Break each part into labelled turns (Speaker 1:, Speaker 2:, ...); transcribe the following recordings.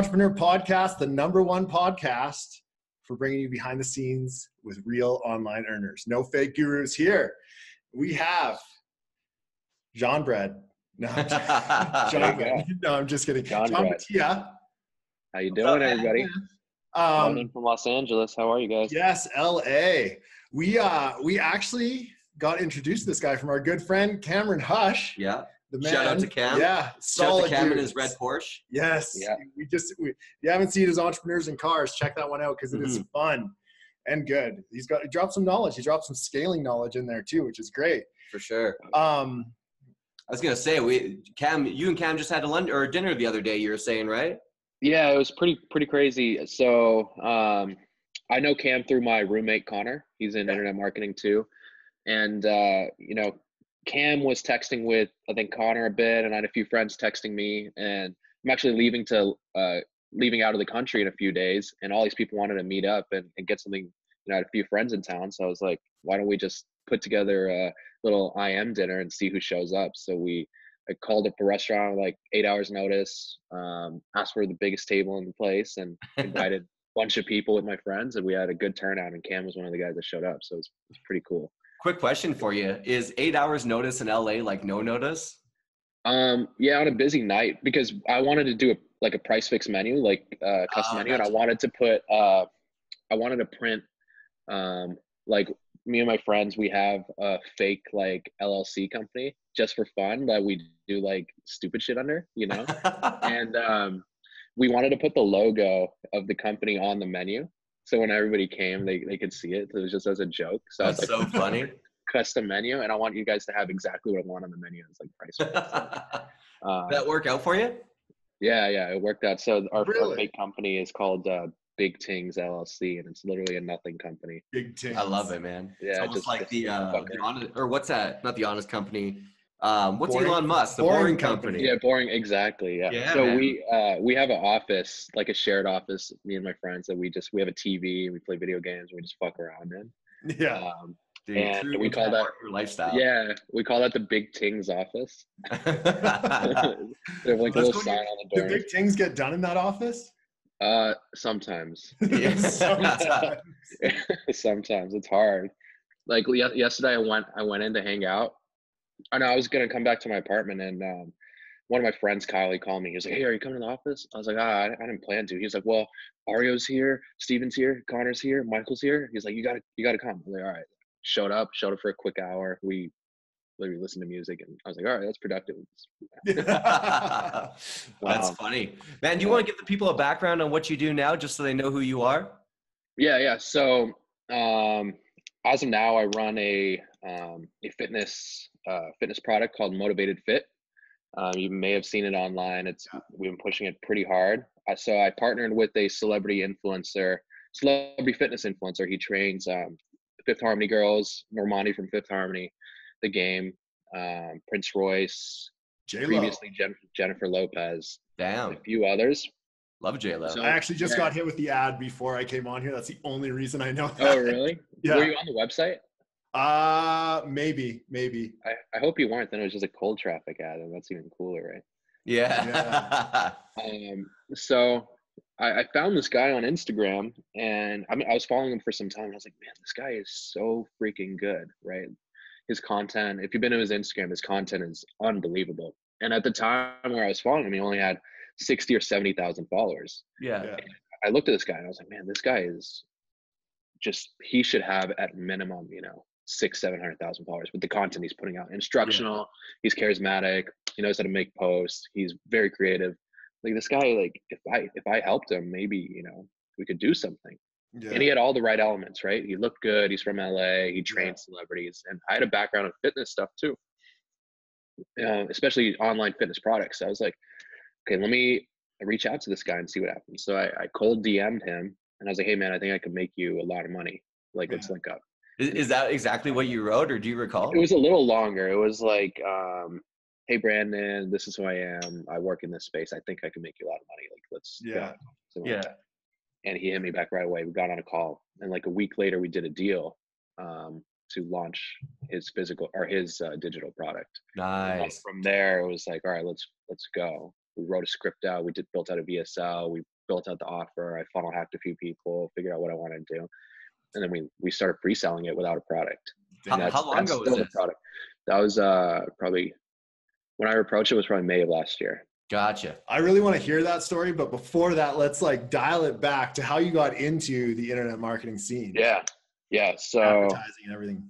Speaker 1: Entrepreneur Podcast, the number one podcast for bringing you behind the scenes with real online earners. No fake gurus here. We have John Bread. No, I'm John Bread. No, I'm just kidding.
Speaker 2: John, Jaan
Speaker 1: Bhatia.
Speaker 2: How you doing, everybody? I'm in
Speaker 1: Um,
Speaker 2: from Los Angeles. How are you guys?
Speaker 1: yes, LA. We uh we actually got introduced to this guy from our good friend Cameron Hush.
Speaker 3: Yeah.
Speaker 1: The man.
Speaker 3: Shout out to Cam.
Speaker 1: Yeah,
Speaker 3: Shout out to Cam and his red Porsche.
Speaker 1: Yes.
Speaker 2: Yeah.
Speaker 1: We just we, if you haven't seen his entrepreneurs in cars, check that one out because it is
Speaker 3: Mm-hmm.
Speaker 1: fun and good. He's got he dropped some knowledge. He dropped some scaling knowledge in there too, which is great.
Speaker 3: For sure.
Speaker 1: Um
Speaker 3: I was gonna say we Cam, you and Cam just had a lunch or dinner the other day. You were saying right?
Speaker 2: Yeah, it was pretty pretty crazy. So um, I know Cam through my roommate Connor. He's in internet marketing too, and uh, you know, Cam was texting with I think Connor a bit, and I had a few friends texting me, and I'm actually leaving to uh, leaving out of the country in a few days, and all these people wanted to meet up and, and get something. You know, I had a few friends in town, so I was like, why don't we just put together a little IM dinner and see who shows up? So we I called up a restaurant like eight hours notice, um, asked for the biggest table in the place, and invited a bunch of people with my friends, and we had a good turnout. And Cam was one of the guys that showed up, so it was, it was pretty cool.
Speaker 3: Quick question for you: Is eight hours notice in LA like no notice?
Speaker 2: Um, yeah, on a busy night because I wanted to do a like a price fix menu, like uh, custom
Speaker 3: Oh,
Speaker 2: menu, and I wanted to put uh, I wanted to print um, like me and my friends we have a fake like LLC company just for fun that we do like stupid shit under, you know. and um, we wanted to put the logo of the company on the menu so when everybody came they, they could see it so it was just as a joke so
Speaker 3: That's
Speaker 2: it's like
Speaker 3: so funny.
Speaker 2: custom menu and i want you guys to have exactly what i want on the menu it's like price
Speaker 3: that
Speaker 2: uh,
Speaker 3: work out for you?
Speaker 2: yeah yeah it worked out so our,
Speaker 1: Really?
Speaker 2: our big company is called uh, big tings llc and it's literally a nothing company
Speaker 1: big team.
Speaker 3: I love it, man.
Speaker 2: Yeah,
Speaker 3: it's almost
Speaker 2: just-
Speaker 3: like
Speaker 2: just
Speaker 3: the, uh, the honest, or what's that? Not the honest company. Um, what's
Speaker 1: Boring-
Speaker 3: Elon Musk? The
Speaker 1: Boring
Speaker 3: boring,
Speaker 1: Company.
Speaker 3: company.
Speaker 2: yeah boring exactly yeah,
Speaker 3: Yeah,
Speaker 2: so
Speaker 3: man.
Speaker 2: we uh we have an office like a shared office me and my friends that we just we have a tv we play video games we just fuck around in
Speaker 1: Yeah.
Speaker 2: um,
Speaker 3: Dude,
Speaker 2: And
Speaker 3: true
Speaker 2: we call that-
Speaker 3: lifestyle.
Speaker 2: yeah we call that the big tings office they have like a little sign
Speaker 1: get-
Speaker 2: on the
Speaker 1: Do
Speaker 2: door.
Speaker 1: big things get done in that office?
Speaker 2: Uh, sometimes,
Speaker 3: Yes.
Speaker 1: Sometimes.
Speaker 2: sometimes it's hard. Like yesterday, I went I went in to hang out. I know I was gonna come back to my apartment, and um, one of my friends, Kylie, called me. He was like, "Hey, are you coming to the office?" I was like, "Ah, I, I didn't plan to." He was like, "Well, Ario's here, Steven's here, Connor's here, Michael's here." He's like, "You gotta, you gotta come." I was like, "All right." Showed up, showed up for a quick hour. We literally listened to music, and I was like, "All right, that's productive."
Speaker 3: That's funny. Man, do you want to give the people a background on what you do now just so they know who you are?
Speaker 2: Yeah, yeah. So um, as of now, I run a um, a fitness uh, fitness product called Motivated Fit. Um, you may have seen it online. It's we've been pushing it pretty hard. Uh, so I partnered with a celebrity influencer, celebrity fitness influencer. He trains um, Fifth Harmony girls, Normani from Fifth Harmony, The Game, um, Prince Royce,
Speaker 1: J-Lo.
Speaker 2: previously Jen- Jennifer Lopez,
Speaker 3: Damn.
Speaker 2: a few others.
Speaker 3: Love J-Lo.
Speaker 2: So-
Speaker 1: I actually just
Speaker 2: Yeah.
Speaker 1: got hit with the ad before I came on here. That's the only reason I know that.
Speaker 2: Oh, really?
Speaker 1: Yeah.
Speaker 2: Were you on the website?
Speaker 1: Uh maybe, maybe.
Speaker 2: I, I hope you weren't. Then it was just a cold traffic ad, and that's even cooler, right?
Speaker 3: yeah.
Speaker 2: Um, so I, I found this guy on Instagram, and I mean, I was following him for some time. And I was like, man, this guy is so freaking good, right? His content. If you've been to his Instagram, his content is unbelievable. And at the time where I was following him, he only had sixty or seventy thousand followers.
Speaker 3: yeah.
Speaker 1: Yeah.
Speaker 2: I looked at this guy and I was like, man, this guy is just he should have at minimum, you know, six, seven hundred thousand followers with the content he's putting out. Instructional, he's charismatic, he knows how to make posts, he's very creative. Like this guy, like if I if I helped him, maybe, you know, we could do something.
Speaker 1: Yeah.
Speaker 2: And he had all the right elements, right? He looked good, he's from LA, he trained celebrities, and I had a background in fitness stuff too. Uh, especially online fitness products. So I was like, okay, let me reach out to this guy and see what happens. So I, I cold DM'd him and I was like, hey man, I think I could make you a lot of money. Like let's link up.
Speaker 3: Is, is that exactly what you wrote, or do you recall?
Speaker 2: It was a little longer. It was like, um, hey Brandon, this is who I am. I work in this space. I think I can make you a lot of money. Like let's go."
Speaker 1: Yeah.
Speaker 3: Yeah.
Speaker 2: like. And he hit me back right away. We got on a call. And like a week later we did a deal um, to launch his physical or his uh, digital product.
Speaker 3: Nice.
Speaker 2: From there, it was like, all right, let's let's go. We wrote a script out. We did built out a VSL. We built out the offer. I funnel hacked a few people, figured out what I wanted to do, and then we we started pre-selling it without a product.
Speaker 3: How,
Speaker 2: And
Speaker 3: how long
Speaker 2: that's
Speaker 3: ago was
Speaker 2: still the
Speaker 3: this?
Speaker 2: product. That was uh probably when I approached it was probably May of last year.
Speaker 3: Gotcha.
Speaker 1: I really want to hear that story, but before that, let's like dial it back to how you got into the internet marketing scene.
Speaker 2: Yeah, yeah. So
Speaker 1: advertising and everything.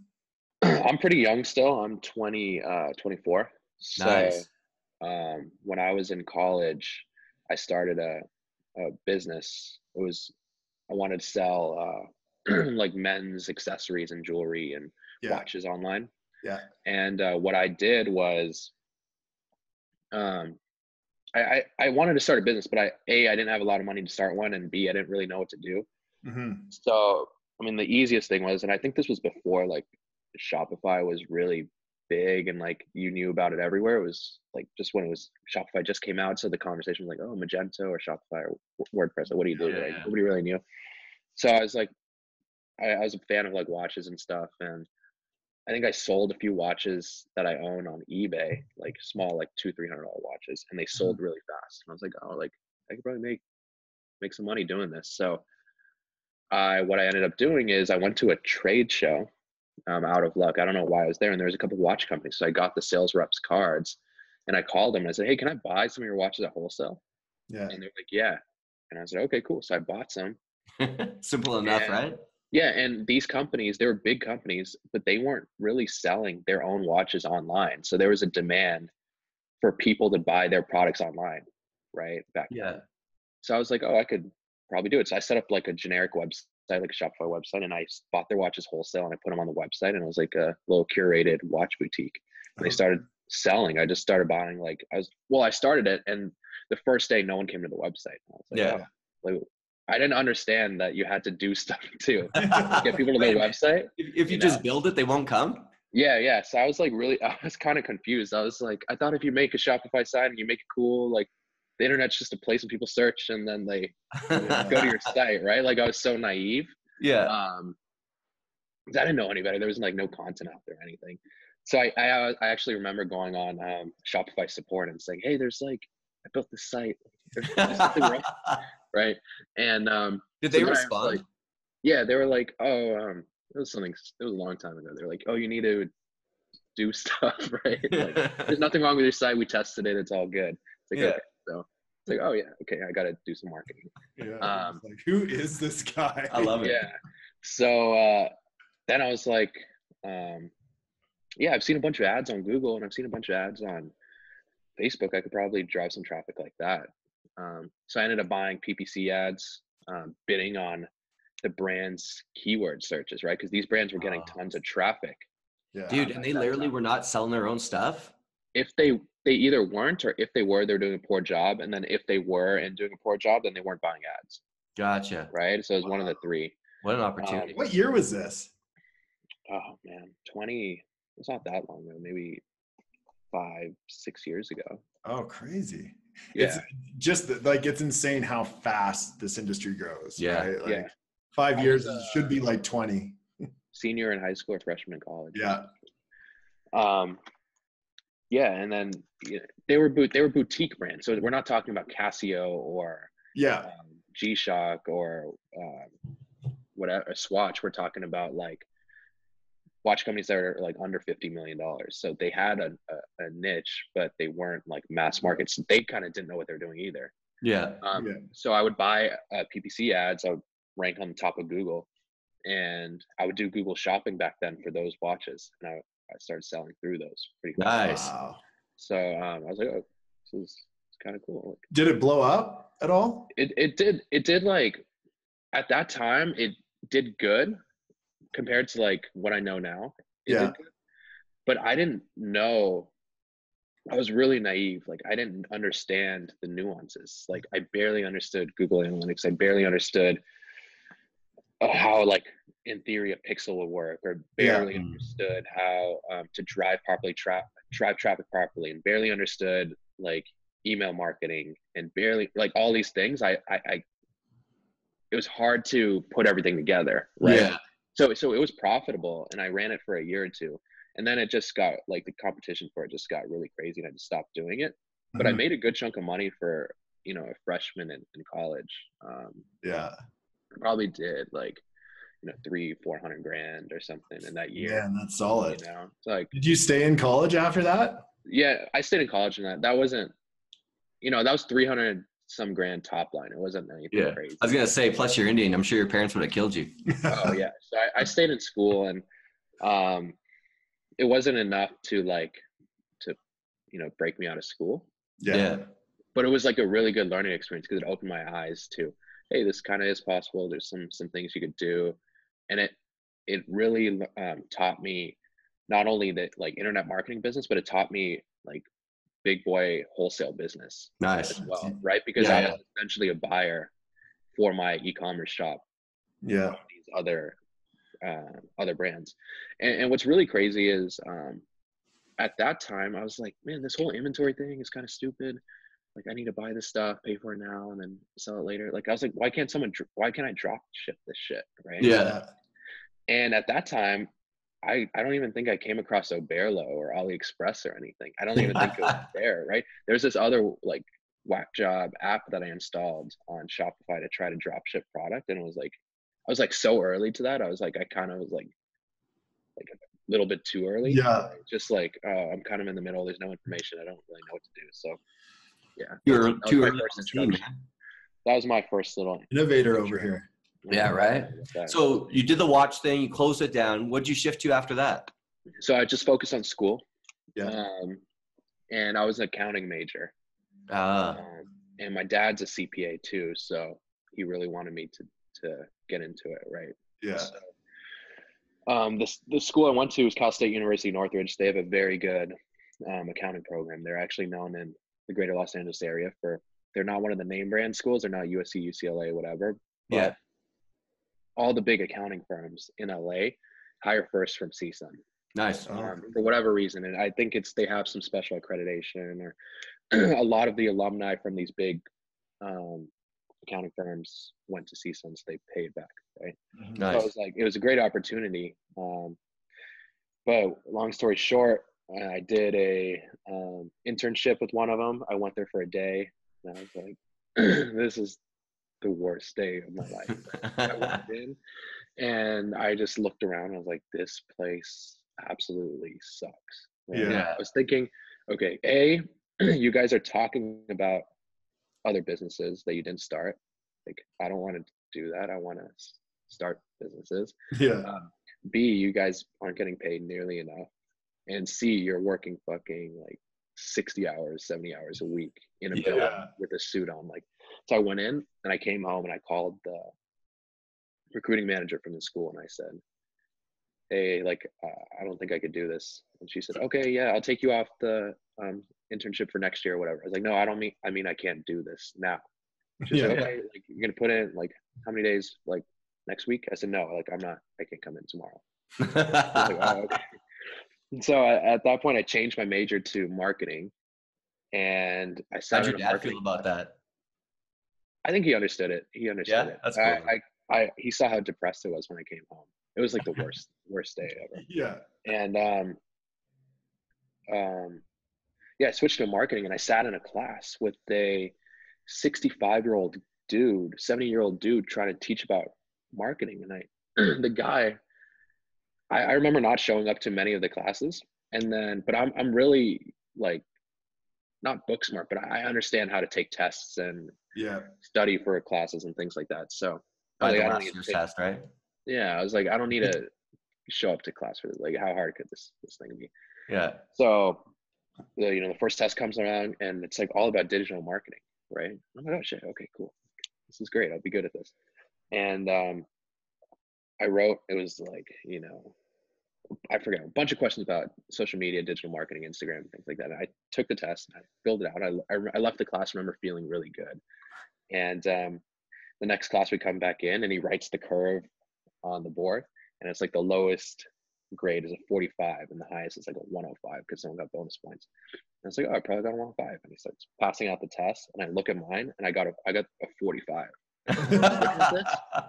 Speaker 2: I'm pretty young still. I'm 20, uh, 24. So
Speaker 3: Nice.
Speaker 2: Um, when I was in college, I started a, a business. It was I wanted to sell uh, like men's accessories and jewelry and
Speaker 1: Yeah.
Speaker 2: watches online.
Speaker 1: Yeah.
Speaker 2: And uh, what I did was, um, I, I I wanted to start a business, but I a I didn't have a lot of money to start one, and b I didn't really know what to do.
Speaker 1: hmm
Speaker 2: So, I mean, the easiest thing was, and I think this was before like Shopify was really big and like you knew about it everywhere. It was like just when it was Shopify just came out. So the conversation was like, oh, Magento or Shopify or WordPress. Like, what do you do?
Speaker 3: Yeah,
Speaker 2: like. Nobody really knew. So I was like, I, I was a fan of like watches and stuff. And I think I sold a few watches that I own on eBay, like small, like two, three hundred dollar watches, and they mm-hmm. sold really fast. And I was like, oh, like I could probably make make some money doing this. So I what I ended up doing is I went to a trade show um, out of luck. I don't know why I was there, and there was a couple watch companies. So I got the sales reps cards, and I called them and I said, "Hey, can I buy some of your watches at wholesale?"
Speaker 1: Yeah.
Speaker 2: And they're like, "Yeah." And I said, "Okay, cool." So I bought some.
Speaker 3: Simple enough,
Speaker 2: Yeah.
Speaker 3: right?
Speaker 2: Yeah, and these companies, they were big companies, but they weren't really selling their own watches online. So there was a demand for people to buy their products online, right? Back then.
Speaker 3: Yeah.
Speaker 2: So I was like, oh, I could probably do it. So I set up like a generic website, like a Shopify website, and I bought their watches wholesale and I put them on the website, and it was like a little curated watch boutique. And they oh. started selling. I just started buying like I was well, I started it, and the first day no one came to the website. I was like,
Speaker 3: Yeah.
Speaker 2: oh, like, I didn't understand that you had to do stuff too. Get people to their website.
Speaker 3: If, if you
Speaker 2: you
Speaker 3: just
Speaker 2: know.
Speaker 3: build it, they won't come.
Speaker 2: Yeah, yeah. So I was like really, I was kind of confused. I was like, I thought if you make a Shopify site and you make it cool, like the internet's just a place when people search and then they go to your site, right? Like I was so naive.
Speaker 3: yeah.
Speaker 2: Um, I didn't know any better. There was like no content out there or anything. So I, I, I actually remember going on um, Shopify support and saying, Hey, there's like, I built this site, there's, there's wrong, right? And um,
Speaker 3: Did they
Speaker 2: was
Speaker 3: respond?
Speaker 2: like- yeah, they were like, oh, um, it was something, it was a long time ago. They're like, oh, you need to do stuff, right? Like, there's nothing wrong with your site. We tested it. It's all good. It's like,
Speaker 3: Yeah.
Speaker 2: okay. So it's like, oh yeah, okay, I got to do some marketing.
Speaker 1: Yeah.
Speaker 2: Um,
Speaker 1: like, who is this guy?
Speaker 3: I love it.
Speaker 2: Yeah. So uh, then I was like, um, yeah, I've seen a bunch of ads on Google and I've seen a bunch of ads on Facebook. I could probably drive some traffic like that. Um, so I ended up buying PPC ads, um, bidding on the brand's keyword searches, right? Because these brands were getting
Speaker 3: Oh.
Speaker 2: tons of traffic.
Speaker 1: Yeah.
Speaker 3: Dude, and they literally were not selling their own stuff.
Speaker 2: If they they either weren't, or if they were, they're doing a poor job. And then if they were and doing a poor job, then they weren't buying ads,
Speaker 3: Gotcha.
Speaker 2: right? So it was one of the three.
Speaker 3: What an opportunity.
Speaker 1: What year was this?
Speaker 2: oh man, 20, it's not that long ago, maybe five, six years ago.
Speaker 1: Oh, crazy.
Speaker 2: Yeah.
Speaker 1: It's just like it's insane how fast this industry grows.
Speaker 3: Yeah.
Speaker 1: Right? Like,
Speaker 2: Yeah.
Speaker 1: Five
Speaker 2: I
Speaker 1: years
Speaker 2: was,
Speaker 1: it should be like 20.
Speaker 2: Senior in high school or freshman in college.
Speaker 1: Yeah.
Speaker 2: Um, yeah. And then you know, they were boot, they were boutique brands. So we're not talking about Casio or
Speaker 1: Yeah.
Speaker 2: um, G-Shock or um, whatever, Swatch. We're talking about like watch companies that are like under $50 million. So they had a, a, a niche, but they weren't like mass markets. They kind of didn't know what they're doing either.
Speaker 3: Yeah.
Speaker 2: Um,
Speaker 1: Yeah.
Speaker 2: So I would buy uh, PPC ads. I would rank on the top of Google, and I would do Google Shopping back then for those watches, and I, I started selling through those pretty quick.
Speaker 3: Nice.
Speaker 1: Wow.
Speaker 2: So um, I was like, oh, this is kind of cool.
Speaker 1: Did it blow up at all?
Speaker 2: It it did it did like at that time it did good compared to like what I know now. It
Speaker 1: Yeah.
Speaker 2: But I didn't know. I was really naive. Like I didn't understand the nuances. Like I barely understood Google Analytics. I barely understood uh, how like in theory a pixel would work, or barely
Speaker 3: Mm.
Speaker 2: understood how um, to drive properly, tra- drive traffic properly, and barely understood like email marketing, and barely like all these things. I I, I it was hard to put everything together. Right
Speaker 3: Yeah.
Speaker 2: so so it was profitable and i ran it for a year or two and then it just got like the competition for it just got really crazy and i just stopped doing it but I
Speaker 1: Mhm.
Speaker 2: made a good chunk of money for you know a freshman in, in college. Um,
Speaker 1: Yeah.
Speaker 2: probably did like you know three four hundred grand or something in that year.
Speaker 1: Yeah, and that's solid.
Speaker 2: You know, it's like
Speaker 1: Did you stay in college after that?
Speaker 2: yeah, I stayed in college and that that wasn't you know that was three hundred some grand top line. It wasn't anything
Speaker 3: Yeah.
Speaker 2: crazy.
Speaker 3: I was gonna say, plus you're Indian. I'm sure your parents would have killed you.
Speaker 2: oh yeah so I, I stayed in school and um it wasn't enough to like to you know break me out of school
Speaker 3: Yeah.
Speaker 2: but it was like a really good learning experience because it opened my eyes to hey this kind of is possible there's some some things you could do and it it really um, taught me not only the like internet marketing business but it taught me like big boy wholesale business
Speaker 3: Nice.
Speaker 2: as well right because
Speaker 3: Yeah,
Speaker 2: i was essentially a buyer for my e-commerce shop
Speaker 1: Yeah.
Speaker 2: these other uh, other brands. And, and what's really crazy is um, at that time I was like, man, this whole inventory thing is kind of stupid. Like I need to buy this stuff, pay for it now, and then sell it later. Like I was like, why can't someone? dr- Why can't I drop ship this shit? Right.
Speaker 3: Yeah.
Speaker 2: And at that time, I I don't even think I came across Oberlo or AliExpress or anything. I don't even think it was there. Right. There's this other like whack job app that I installed on Shopify to try to drop ship product, and it was like I was like so early to that. I was like I kind of was like like a little bit too early.
Speaker 1: Yeah.
Speaker 2: Just like uh, I'm kind of in the middle. There's no information. I don't really know what to do. So yeah,
Speaker 3: You
Speaker 2: that's-
Speaker 3: were
Speaker 2: that was
Speaker 3: too early
Speaker 2: first
Speaker 3: on the scene,
Speaker 2: introduction.
Speaker 3: man.
Speaker 2: That was my first little.
Speaker 1: Innovator over here.
Speaker 3: Yeah, right. So you did the watch thing. You closed it down. What'd you shift to after that?
Speaker 2: so I just focused on school.
Speaker 1: Yeah.
Speaker 2: Um, and I was an accounting major.
Speaker 3: Ah,
Speaker 2: Um, and my dad's a CPA too, so he really wanted me to to get into it, right?
Speaker 1: Yeah.
Speaker 2: So, um, the the school I went to was Cal State University Northridge. They have a very good um, accounting program. They're actually known in the Greater Los Angeles area for. They're not one of the name brand schools. They're not USC, UCLA, whatever. But
Speaker 3: yeah.
Speaker 2: All the big accounting firms in LA hire first from CSUN
Speaker 3: Nice.
Speaker 1: Oh.
Speaker 2: um, for whatever reason. And I think it's they have some special accreditation or a lot of the alumni from these big um, accounting firms went to CSUN, so they paid back, right? So
Speaker 3: Nice.
Speaker 2: it was like it was a great opportunity. Um, but long story short, I did a um, internship with one of them. I went there for a day, and I was like, "This is the worst day of my life." I walked in and I just looked around. I was like, this place absolutely sucks. right?
Speaker 1: Yeah.
Speaker 2: I was thinking, okay, A, you guys are talking about other businesses that you didn't start. Like, I don't want to do that. I want to start businesses.
Speaker 1: Yeah.
Speaker 2: Um, B, you guys aren't getting paid nearly enough. And C, you're working fucking like 60 hours, 70 hours a week in a
Speaker 3: Yeah.
Speaker 2: building with a suit on. Like, so I went in and I came home and I called the recruiting manager from the school and I said, Hey, like, uh, I don't think I could do this. And she said, Okay, yeah, I'll take you off the um, internship for next year or whatever. I was like, No, I don't mean, I mean, I can't do this now.
Speaker 1: Yeah.
Speaker 2: Okay, like, you're going to put in like how many days, like next week? I said, No, like, I'm not, I can't come in tomorrow. Like, oh, okay. And so I, at that point, I changed my major to marketing, and I
Speaker 3: said,
Speaker 2: How'd
Speaker 3: your dad
Speaker 2: marketing.
Speaker 3: feel about that?
Speaker 2: I think he understood it. He understood
Speaker 3: Yeah?
Speaker 2: it.
Speaker 3: That's
Speaker 2: I. I, I, he saw how depressed it was when I came home. It was like the worst, worst day ever.
Speaker 1: Yeah.
Speaker 2: And um, um, yeah, I switched to marketing, and I sat in a class with a 65 year old dude, 70 year old dude, trying to teach about marketing. And I, the guy, I, I remember not showing up to many of the classes, and then, but I'm I'm really like not book smart, but I understand how to take tests and
Speaker 1: Yeah.
Speaker 2: study for classes and things like that. So
Speaker 3: By
Speaker 2: like,
Speaker 3: the
Speaker 2: I don't
Speaker 3: last
Speaker 2: need to
Speaker 3: year's
Speaker 2: take-
Speaker 3: test, right?
Speaker 2: yeah, I was like, I don't need to show up to class for this. Like, how hard could this this thing be?
Speaker 3: Yeah.
Speaker 2: So, the, you know, the first test comes around and it's like all about digital marketing, right? I'm like, oh shit, okay, cool. This is great. I'll be good at this. And um, I wrote, it was like, you know, I forget a bunch of questions about social media, digital marketing, Instagram, things like that. And I took the test and I filled it out. I, I, I left the class, remember feeling really good. And um, the next class we come back in and he writes the curve on the board and it's like the lowest grade is a 45 and the highest is like a 105 because someone got bonus points. And it's like, oh, I probably got a 105. And he starts passing out the test and I look at mine and I got a I got a 45.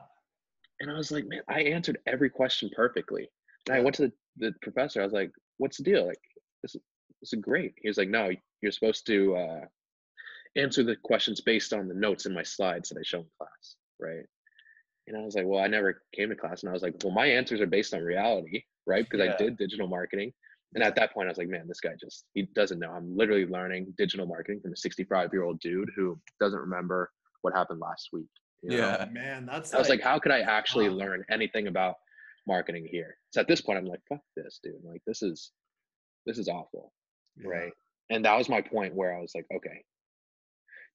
Speaker 2: And I was like, man, I answered every question perfectly. And I went to the, the professor. I was like, what's the deal? Like, this is, this is great. He was like, no, you're supposed to uh, answer the questions based on the notes in my slides that I show in class, right? And I was like, well, I never came to class, and I was like, well, my answers are based on reality, right? Because
Speaker 3: Yeah.
Speaker 2: I did digital marketing, and at that point, I was like, man, this guy just he doesn't know. I'm literally learning digital marketing from a 65 year old dude who doesn't remember what happened last week. you know?
Speaker 3: Yeah.
Speaker 1: Man, that's
Speaker 2: I was like, how could I actually
Speaker 1: wow.
Speaker 2: learn anything about marketing here? So at this point, I'm like, fuck this, dude. Like, this is this is awful,
Speaker 1: yeah.
Speaker 2: right? And that was my point where I was like, okay.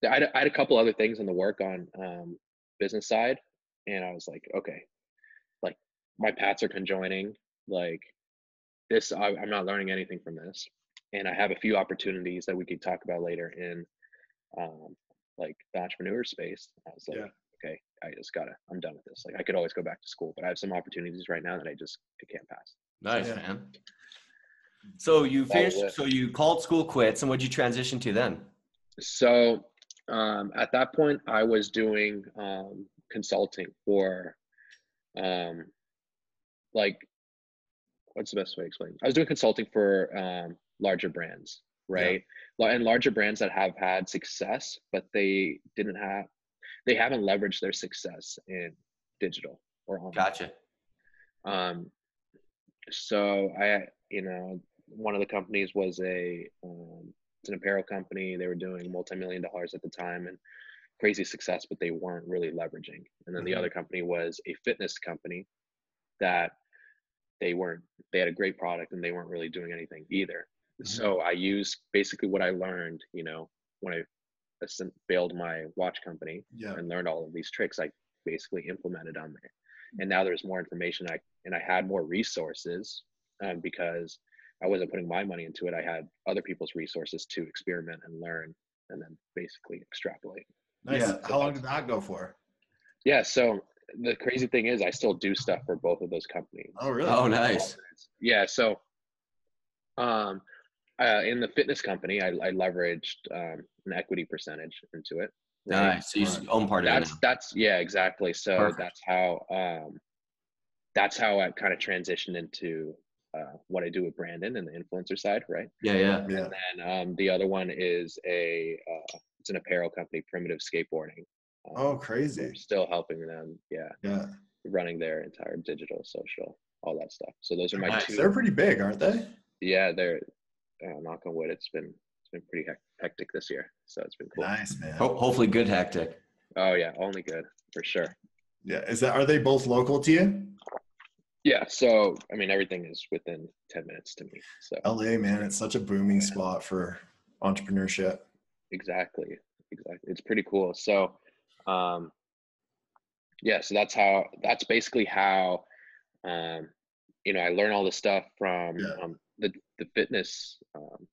Speaker 2: I had, I had a couple other things in the work on um, business side, and I was like, okay, like my paths are conjoining. Like this, I, I'm not learning anything from this, and I have a few opportunities that we could talk about later in um, like the entrepreneur space. I was like,
Speaker 1: Yeah.
Speaker 2: Okay, I just gotta, I'm done with this. Like I could always go back to school, but I have some opportunities right now that I just I can't pass.
Speaker 3: Nice,
Speaker 1: Yeah.
Speaker 3: man. So you finished. So you called school quits, and what'd you transition to then?
Speaker 2: So um, at that point, I was doing um, consulting for, um, like, what's the best way to explain? I was doing consulting for um, larger brands, right? Lar- And larger brands that have had success, but they didn't have, they haven't leveraged their success in digital or online.
Speaker 3: Gotcha.
Speaker 2: Um, so I, you know, one of the companies was a, um, it's an apparel company. They were doing multi-million dollars at the time and crazy success, but they weren't really leveraging. And then the
Speaker 1: Mhm.
Speaker 2: other company was a fitness company that they weren't, they had a great product and they weren't really doing anything either.
Speaker 1: Mhm.
Speaker 2: So I used basically what I learned, you know, when I ascend- failed my watch company
Speaker 1: Yeah.
Speaker 2: and learned all of these tricks I basically implemented on there. And now there's more information I and I had more resources um, because I wasn't putting my money into it. I had other people's resources to experiment and learn and then basically extrapolate.
Speaker 1: Nice.
Speaker 3: Yeah.
Speaker 1: How long did that go for?
Speaker 2: Yeah, so the crazy thing is I still do stuff for both of those companies.
Speaker 1: Oh, really?
Speaker 3: Oh, nice.
Speaker 2: Yeah, so um uh, in the fitness company, I, I leveraged um, an equity percentage into it. right?
Speaker 3: Nice. So you own part of it
Speaker 2: that's that's yeah exactly so
Speaker 3: Perfect.
Speaker 2: that's how um that's how i kind of transitioned into uh what i do with brandon and the influencer side right
Speaker 3: Yeah, yeah.
Speaker 1: Yeah.
Speaker 2: and um the other one is a uh it's an apparel company primitive skateboarding um,
Speaker 1: Oh, crazy.
Speaker 2: still helping them yeah
Speaker 1: Yeah.
Speaker 2: running their entire digital social all that stuff so those are my
Speaker 3: Nice.
Speaker 2: two
Speaker 1: They're pretty big, aren't they?
Speaker 2: yeah they're uh, knock on wood it's been it's been pretty hectic this year so it's been cool
Speaker 1: Nice, man.
Speaker 3: Ho- hopefully, good hectic.
Speaker 2: oh yeah only good for sure
Speaker 1: Yeah. Is that are they both local to you?
Speaker 2: Yeah, so I mean everything is within 10 minutes to me. So
Speaker 1: LA, man, it's such a booming spot for entrepreneurship.
Speaker 2: exactly. Exactly. It's pretty cool. So um yeah, so that's how that's basically how um you know, I learn all this stuff from
Speaker 1: Yeah.
Speaker 2: um the the fitness um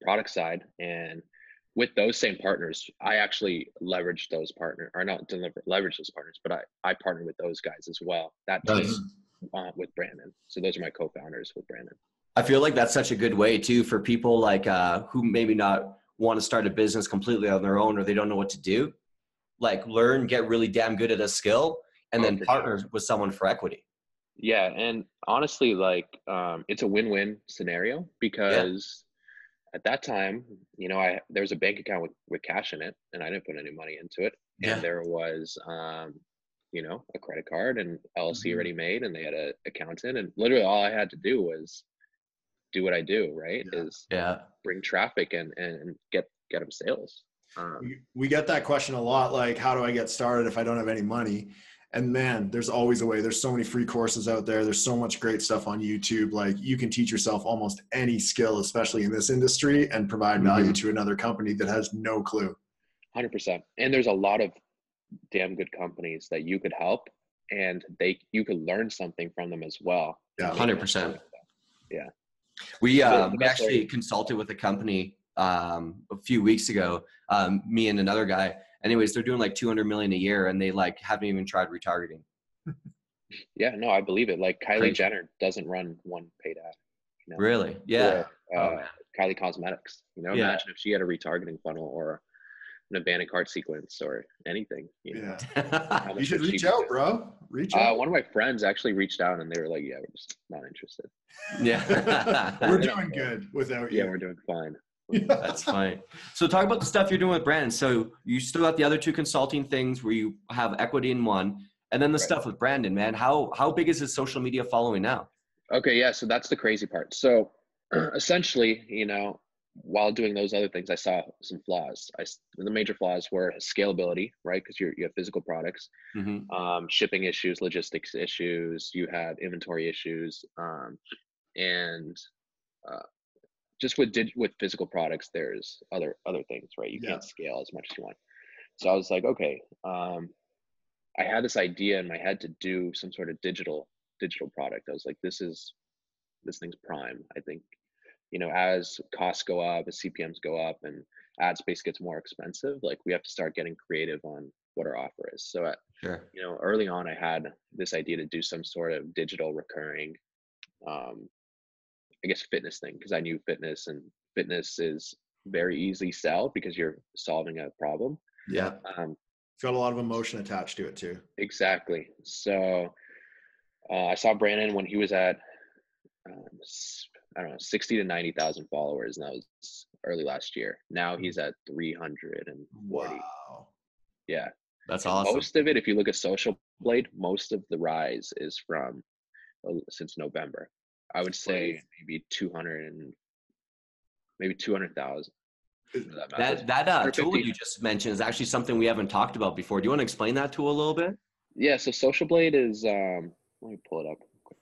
Speaker 2: product side and with those same partners, I actually leverage those partner or not deliver leverage those partners, but I I partner with those guys as well. That
Speaker 3: Nice.
Speaker 2: team uh, with Brandon. So those are my co-founders with Brandon.
Speaker 3: I feel like that's such a good way too for people like uh, who maybe not want to start a business completely on their own or they don't know what to do. Like learn, get really damn good at a skill, and
Speaker 2: Oh,
Speaker 3: then
Speaker 2: for sure.
Speaker 3: partner with someone for equity.
Speaker 2: Yeah, and honestly, like um, it's a win-win scenario because at that time, you know, I there was a bank account with, with cash in it, and I didn't put any money into it,
Speaker 3: Yeah.
Speaker 2: and there was, um, you know, a credit card and LLC
Speaker 1: Mhm.
Speaker 2: already made, and they had an accountant, and literally all I had to do was do what I do, right?
Speaker 1: Yeah.
Speaker 2: Is
Speaker 3: Yeah.
Speaker 2: bring traffic and and get get them sales. Um,
Speaker 1: We, we get that question a lot like, how do I get started if I don't have any money? And man, there's always a way. There's so many free courses out there. There's so much great stuff on YouTube. Like you can teach yourself almost any skill, especially in this industry, and provide value to another company that has no clue.
Speaker 2: Hundred percent. And there's a lot of damn good companies that you could help, and they you could learn something from them as well.
Speaker 1: Yeah.
Speaker 3: 100%.
Speaker 2: yeah
Speaker 3: We
Speaker 2: So
Speaker 3: uh, we actually consulted with a company um, a few weeks ago. Um, me and another guy. Anyways, they're doing like 200 million a year, and they like haven't even tried retargeting.
Speaker 2: Yeah, no, I believe it. Like Kylie
Speaker 3: Crazy.
Speaker 2: Jenner doesn't run one paid ad. You know?
Speaker 3: Really? Yeah.
Speaker 2: Or, uh,
Speaker 3: Oh.
Speaker 2: Kylie Cosmetics. You know,
Speaker 3: Yeah.
Speaker 2: imagine if she had a retargeting funnel or an abandoned cart sequence or anything. You know?
Speaker 1: Yeah.
Speaker 2: How
Speaker 1: You should reach out, bro. Reach
Speaker 2: Uh,
Speaker 1: out.
Speaker 2: one of my friends actually reached out and they were like, "Yeah, we're just not interested."
Speaker 3: yeah.
Speaker 1: We're doing good without you.
Speaker 2: Yeah, we're doing fine.
Speaker 3: That's fine. So talk about the stuff you're doing with Brandon. So you still got the other two consulting things where you have equity in one, and then the
Speaker 2: Right.
Speaker 3: stuff with Brandon, man. How how big is his social media following now?
Speaker 2: Okay, yeah, so that's the crazy part. So essentially, you know, while doing those other things, I saw some flaws. I the major flaws were scalability, right? Because you you have physical products,
Speaker 3: hmm
Speaker 2: um, shipping issues, logistics issues. You had inventory issues, um, and uh, just with dig- with physical products, there's other other things, right? You
Speaker 1: Yeah.
Speaker 2: can't scale as much as you want. So I was like, okay, um, I had this idea in my head to do some sort of digital digital product. I was like, this is this thing's prime. I think, you know, as costs go up, as CPMS go up, and ad space gets more expensive, like we have to start getting creative on what our offer is. So at
Speaker 3: Sure.
Speaker 2: you know, early on, I had this idea to do some sort of digital recurring, um, I guess, fitness thing because I knew fitness and fitness is very easy sell because you're solving a problem.
Speaker 1: Yeah.
Speaker 2: Um,
Speaker 1: It's got a lot of emotion attached to it too.
Speaker 2: exactly. So uh, I saw Brandon when he was at, um, s- I don't know, 60 to 90,000 followers, and that was early last year. Now he's at 340.
Speaker 1: Wow.
Speaker 2: Yeah.
Speaker 3: That's
Speaker 2: And
Speaker 3: awesome.
Speaker 2: Most of it, if you look at Social Blade, most of the rise is from uh, since November. I would say maybe 200 and maybe 200,000. That,
Speaker 3: That that uh, tool you just mentioned is actually something we haven't talked about before. Do you want to explain that tool a little bit?
Speaker 2: yeah, so Social Blade is um let me pull it up. quick.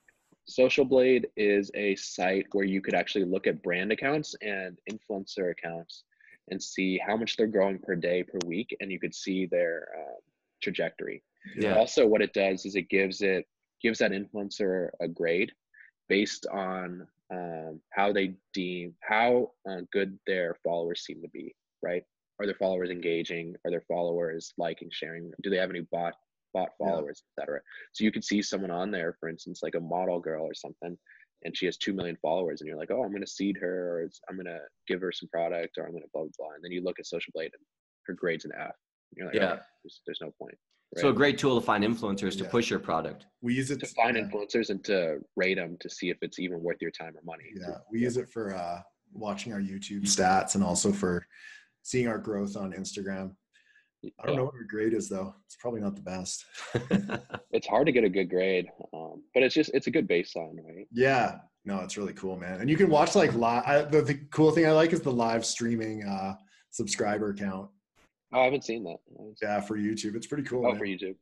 Speaker 2: Social Blade is a site where you could actually look at brand accounts and influencer accounts and see how much they're growing per day per week and you could see their um, trajectory.
Speaker 3: Yeah.
Speaker 2: Also, what it does is it gives it gives that influencer a grade based on um, how they deem how uh, good their followers seem to be. Right? Are their followers engaging? Are their followers liking, sharing? Do they have any bot bot
Speaker 1: Yeah.
Speaker 2: followers, etc. So you could see someone on there, for instance, like a model girl or something, and she has two million followers, and you're like, oh, I'm gonna seed her, or it's, I'm gonna give her some product, or I'm gonna blah blah blah, and then you look at Social Blade and her grades an F. You're like,
Speaker 3: Yeah.
Speaker 2: okay, there's, there's no point.
Speaker 3: So a great tool to find influencers to
Speaker 1: Yeah.
Speaker 3: push your product.
Speaker 1: We use it
Speaker 2: to find
Speaker 1: yeah.
Speaker 2: influencers and to rate them to see if it's even worth your time or money.
Speaker 1: Yeah, we use it for uh, watching our YouTube stats and also for seeing our growth on Instagram. I don't
Speaker 2: Yeah.
Speaker 1: know what our grade is though. It's probably not the best.
Speaker 2: It's hard to get a good grade, um, but it's just it's a good baseline, right?
Speaker 1: Yeah, no, it's really cool, man. And you can watch like live. The, the cool thing I like is the live streaming uh, subscriber count.
Speaker 2: Oh, I haven't seen that. Haven't seen-
Speaker 1: Yeah, for YouTube, it's pretty cool.
Speaker 2: Oh,
Speaker 1: man.
Speaker 2: for YouTube.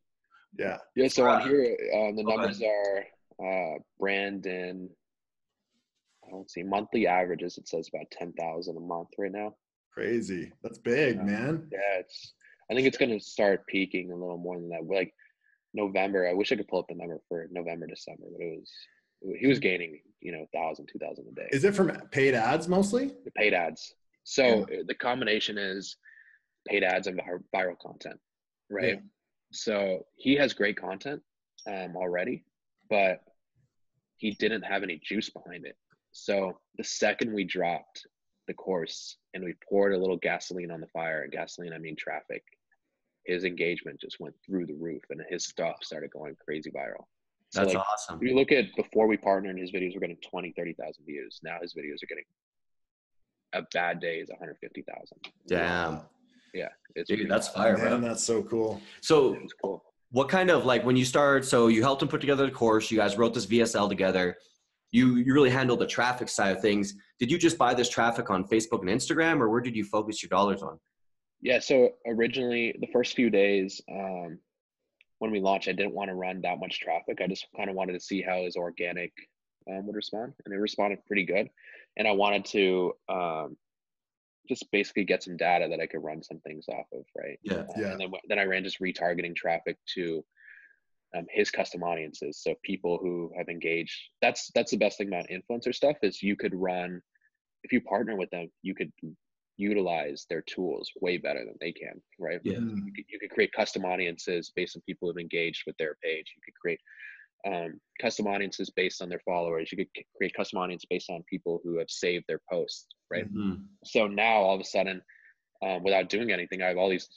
Speaker 1: Yeah,
Speaker 2: Yeah. So on here, um, the
Speaker 3: go ahead.
Speaker 2: numbers are uh, Brandon. I don't see monthly averages. It says about ten thousand a month right now.
Speaker 1: crazy. That's big,
Speaker 2: Yeah.
Speaker 1: man.
Speaker 2: Yeah, it's. I think it's gonna start peaking a little more than that. Like November. I wish I could pull up the number for November, December, but it was. He was gaining, you know, thousand, two thousand a day.
Speaker 1: Is it from paid ads mostly?
Speaker 2: the paid ads. So uh, the combination is paid ads and vir- viral content, right?
Speaker 1: Yeah.
Speaker 2: So he has great content um, already, but he didn't have any juice behind it. So the second we dropped the course and we poured a little gasoline on the fire, and gasoline I mean traffic, his engagement just went through the roof, and his stuff started going crazy viral. So
Speaker 3: That's
Speaker 2: like,
Speaker 3: awesome.
Speaker 2: if you look at before we partnered, his videos were getting 20, 30,000 views. Now his videos are getting a bad day is 150,000.
Speaker 3: Damn.
Speaker 2: Yeah. It's
Speaker 3: Dude, that's
Speaker 2: bad.
Speaker 3: fire,
Speaker 1: Man,
Speaker 3: bro.
Speaker 1: that's so cool.
Speaker 3: So
Speaker 2: cool.
Speaker 3: what kind of like when you start so you helped him put together the course you guys wrote this vsl together you you really handled the traffic side of things did you just buy this traffic on facebook and instagram or where did you focus your dollars on
Speaker 2: Yeah. So originally, the first few days um, when we launched, I didn't want to run that much traffic. I just kind of wanted to see how his organic um, would respond, and it responded pretty good. And I wanted to um, just basically get some data that I could run some things off of, right?
Speaker 3: Yeah.
Speaker 2: Uh,
Speaker 1: Yeah.
Speaker 2: And then then I ran just retargeting traffic to um, his custom audiences, so people who have engaged. That's that's the best thing about influencer stuff is you could run if you partner with them, you could utilize their tools way better than they can, right?
Speaker 3: Yeah.
Speaker 2: You could, you could create custom audiences based on people who've engaged with their page. You could create um, custom audiences based on their followers. You could c- create custom audience based on people who have saved their posts, right?
Speaker 3: Mhm.
Speaker 2: So now all of a sudden, um, without doing anything, I have all these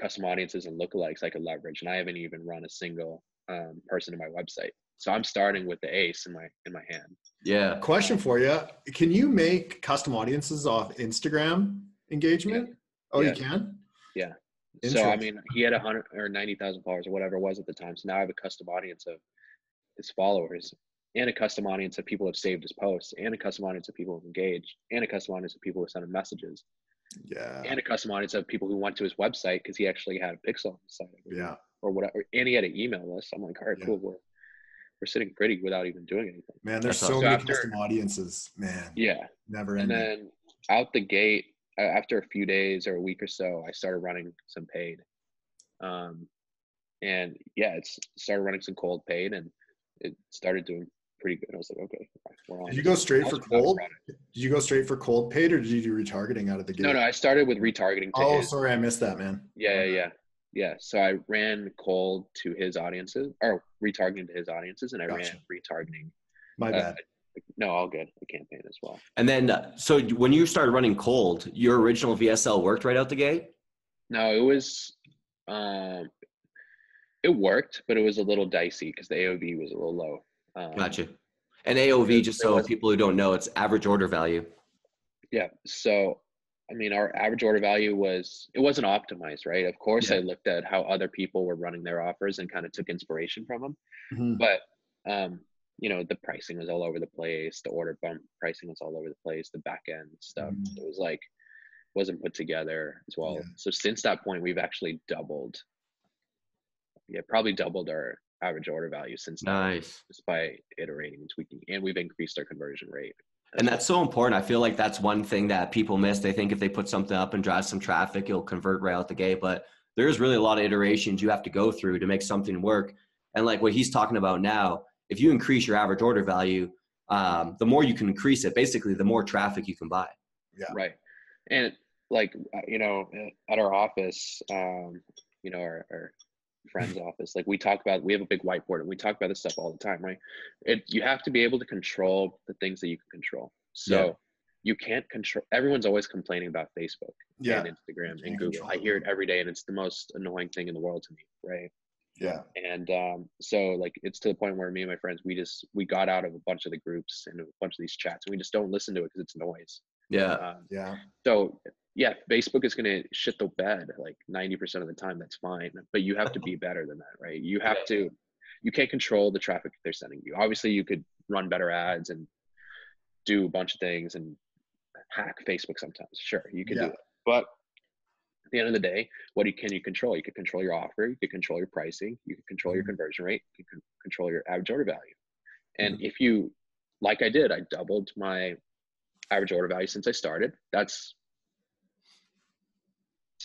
Speaker 2: custom audiences and lookalikes I could leverage, and I haven't even run a single um, person to my website. so I'm starting with the ace in my in my hand.
Speaker 3: Yeah.
Speaker 1: Question for you: Can you make custom audiences off Instagram engagement? Oh,
Speaker 2: Yeah.
Speaker 1: you can. Yeah.
Speaker 2: So I mean, he had a hundred or ninety thousand followers or whatever it was at the time. So now I have a custom audience of his followers, and a custom audience of people have saved his posts, and a custom audience of people who have engaged, and a custom audience of people who sent him messages,
Speaker 1: Yeah.
Speaker 2: and a custom audience of people who went to his website because he actually had a pixel on the site. I believe,
Speaker 1: Yeah.
Speaker 2: Or whatever, and he had an email list. I'm like, all right,
Speaker 1: Yeah.
Speaker 2: cool. We're we're sitting pretty without even doing anything.
Speaker 1: Man, there's
Speaker 3: That's
Speaker 1: so many
Speaker 2: After-
Speaker 1: custom audiences. Man,
Speaker 2: Yeah.
Speaker 1: never ending.
Speaker 2: and then out the gate uh, after a few days or a week or so i started running some paid um and yeah it's started running some cold paid and it started doing pretty good i was like okay we're on
Speaker 1: Did you go straight for
Speaker 2: was about to
Speaker 1: cold? Did you go straight for cold paid, or did you do retargeting out of the gate?
Speaker 2: no no i started with retargeting to
Speaker 1: Oh,
Speaker 2: his
Speaker 1: sorry, I missed that, man.
Speaker 2: yeah yeah yeah yeah so i ran cold to his audiences or retargeting to his audiences and i
Speaker 1: Gotcha.
Speaker 2: ran retargeting
Speaker 1: My
Speaker 2: uh,
Speaker 1: bad.
Speaker 2: no all good The campaign as well
Speaker 3: And then, uh, so when you started running cold, your original VSL worked right out the gate.
Speaker 2: No, it was um it worked, but it was a little dicey because the AOV was a little low. Um,
Speaker 3: Gotcha. And AOV, just so people who don't know, it's average order value.
Speaker 2: Yeah. So I mean our average order value was it wasn't optimized, right? Of course
Speaker 3: Yeah.
Speaker 2: I looked at how other people were running their offers and kind of took inspiration from them.
Speaker 1: Mhm.
Speaker 2: But um, you know, the pricing was all over the place, the order bump pricing was all over the place, the back end stuff.
Speaker 1: Mhm.
Speaker 2: It was like wasn't put together as well.
Speaker 1: Yeah.
Speaker 2: So since that point we've actually doubled yeah, probably doubled our average order value since then. Just by iterating and tweaking and we've increased our conversion rate
Speaker 3: And that's so important. I feel like that's one thing that people miss. They think if they put something up and drive some traffic, it'll convert right out the gate. But there's really a lot of iterations you have to go through to make something work. And like what he's talking about now, if you increase your average order value, um, the more you can increase it, basically, the more traffic you can buy.
Speaker 1: Yeah.
Speaker 2: right and like uh, you know at our office um you know our, our friend's office like we talk about we have a big whiteboard and we talk about this stuff all the time right it you have to be able to control the things that you can control so
Speaker 3: Yeah.
Speaker 2: you can't control everyone's always complaining about facebook
Speaker 1: Yeah.
Speaker 2: and instagram and google i hear it every day and it's the most annoying thing in the world to me right
Speaker 1: Yeah.
Speaker 2: and um, so like it's to the point where me and my friends we just we got out of a bunch of the groups and a bunch of these chats and we just don't listen to it because it's noise
Speaker 3: Yeah.
Speaker 2: um,
Speaker 1: Yeah.
Speaker 2: so yeah facebook is going to shit the bed like 90% of the time that's fine but you have to be better than that right you have to you can't control the traffic they're sending you obviously you could run better ads and do a bunch of things and hack facebook sometimes sure you can
Speaker 1: Yeah.
Speaker 2: do it but at the end of the day what do you, can you control you can control your offer you can control your pricing you can control your
Speaker 1: Mhm.
Speaker 2: conversion rate you can control your average order value and
Speaker 1: Mm-hmm.
Speaker 2: if you like i did i doubled my average order value since i started that's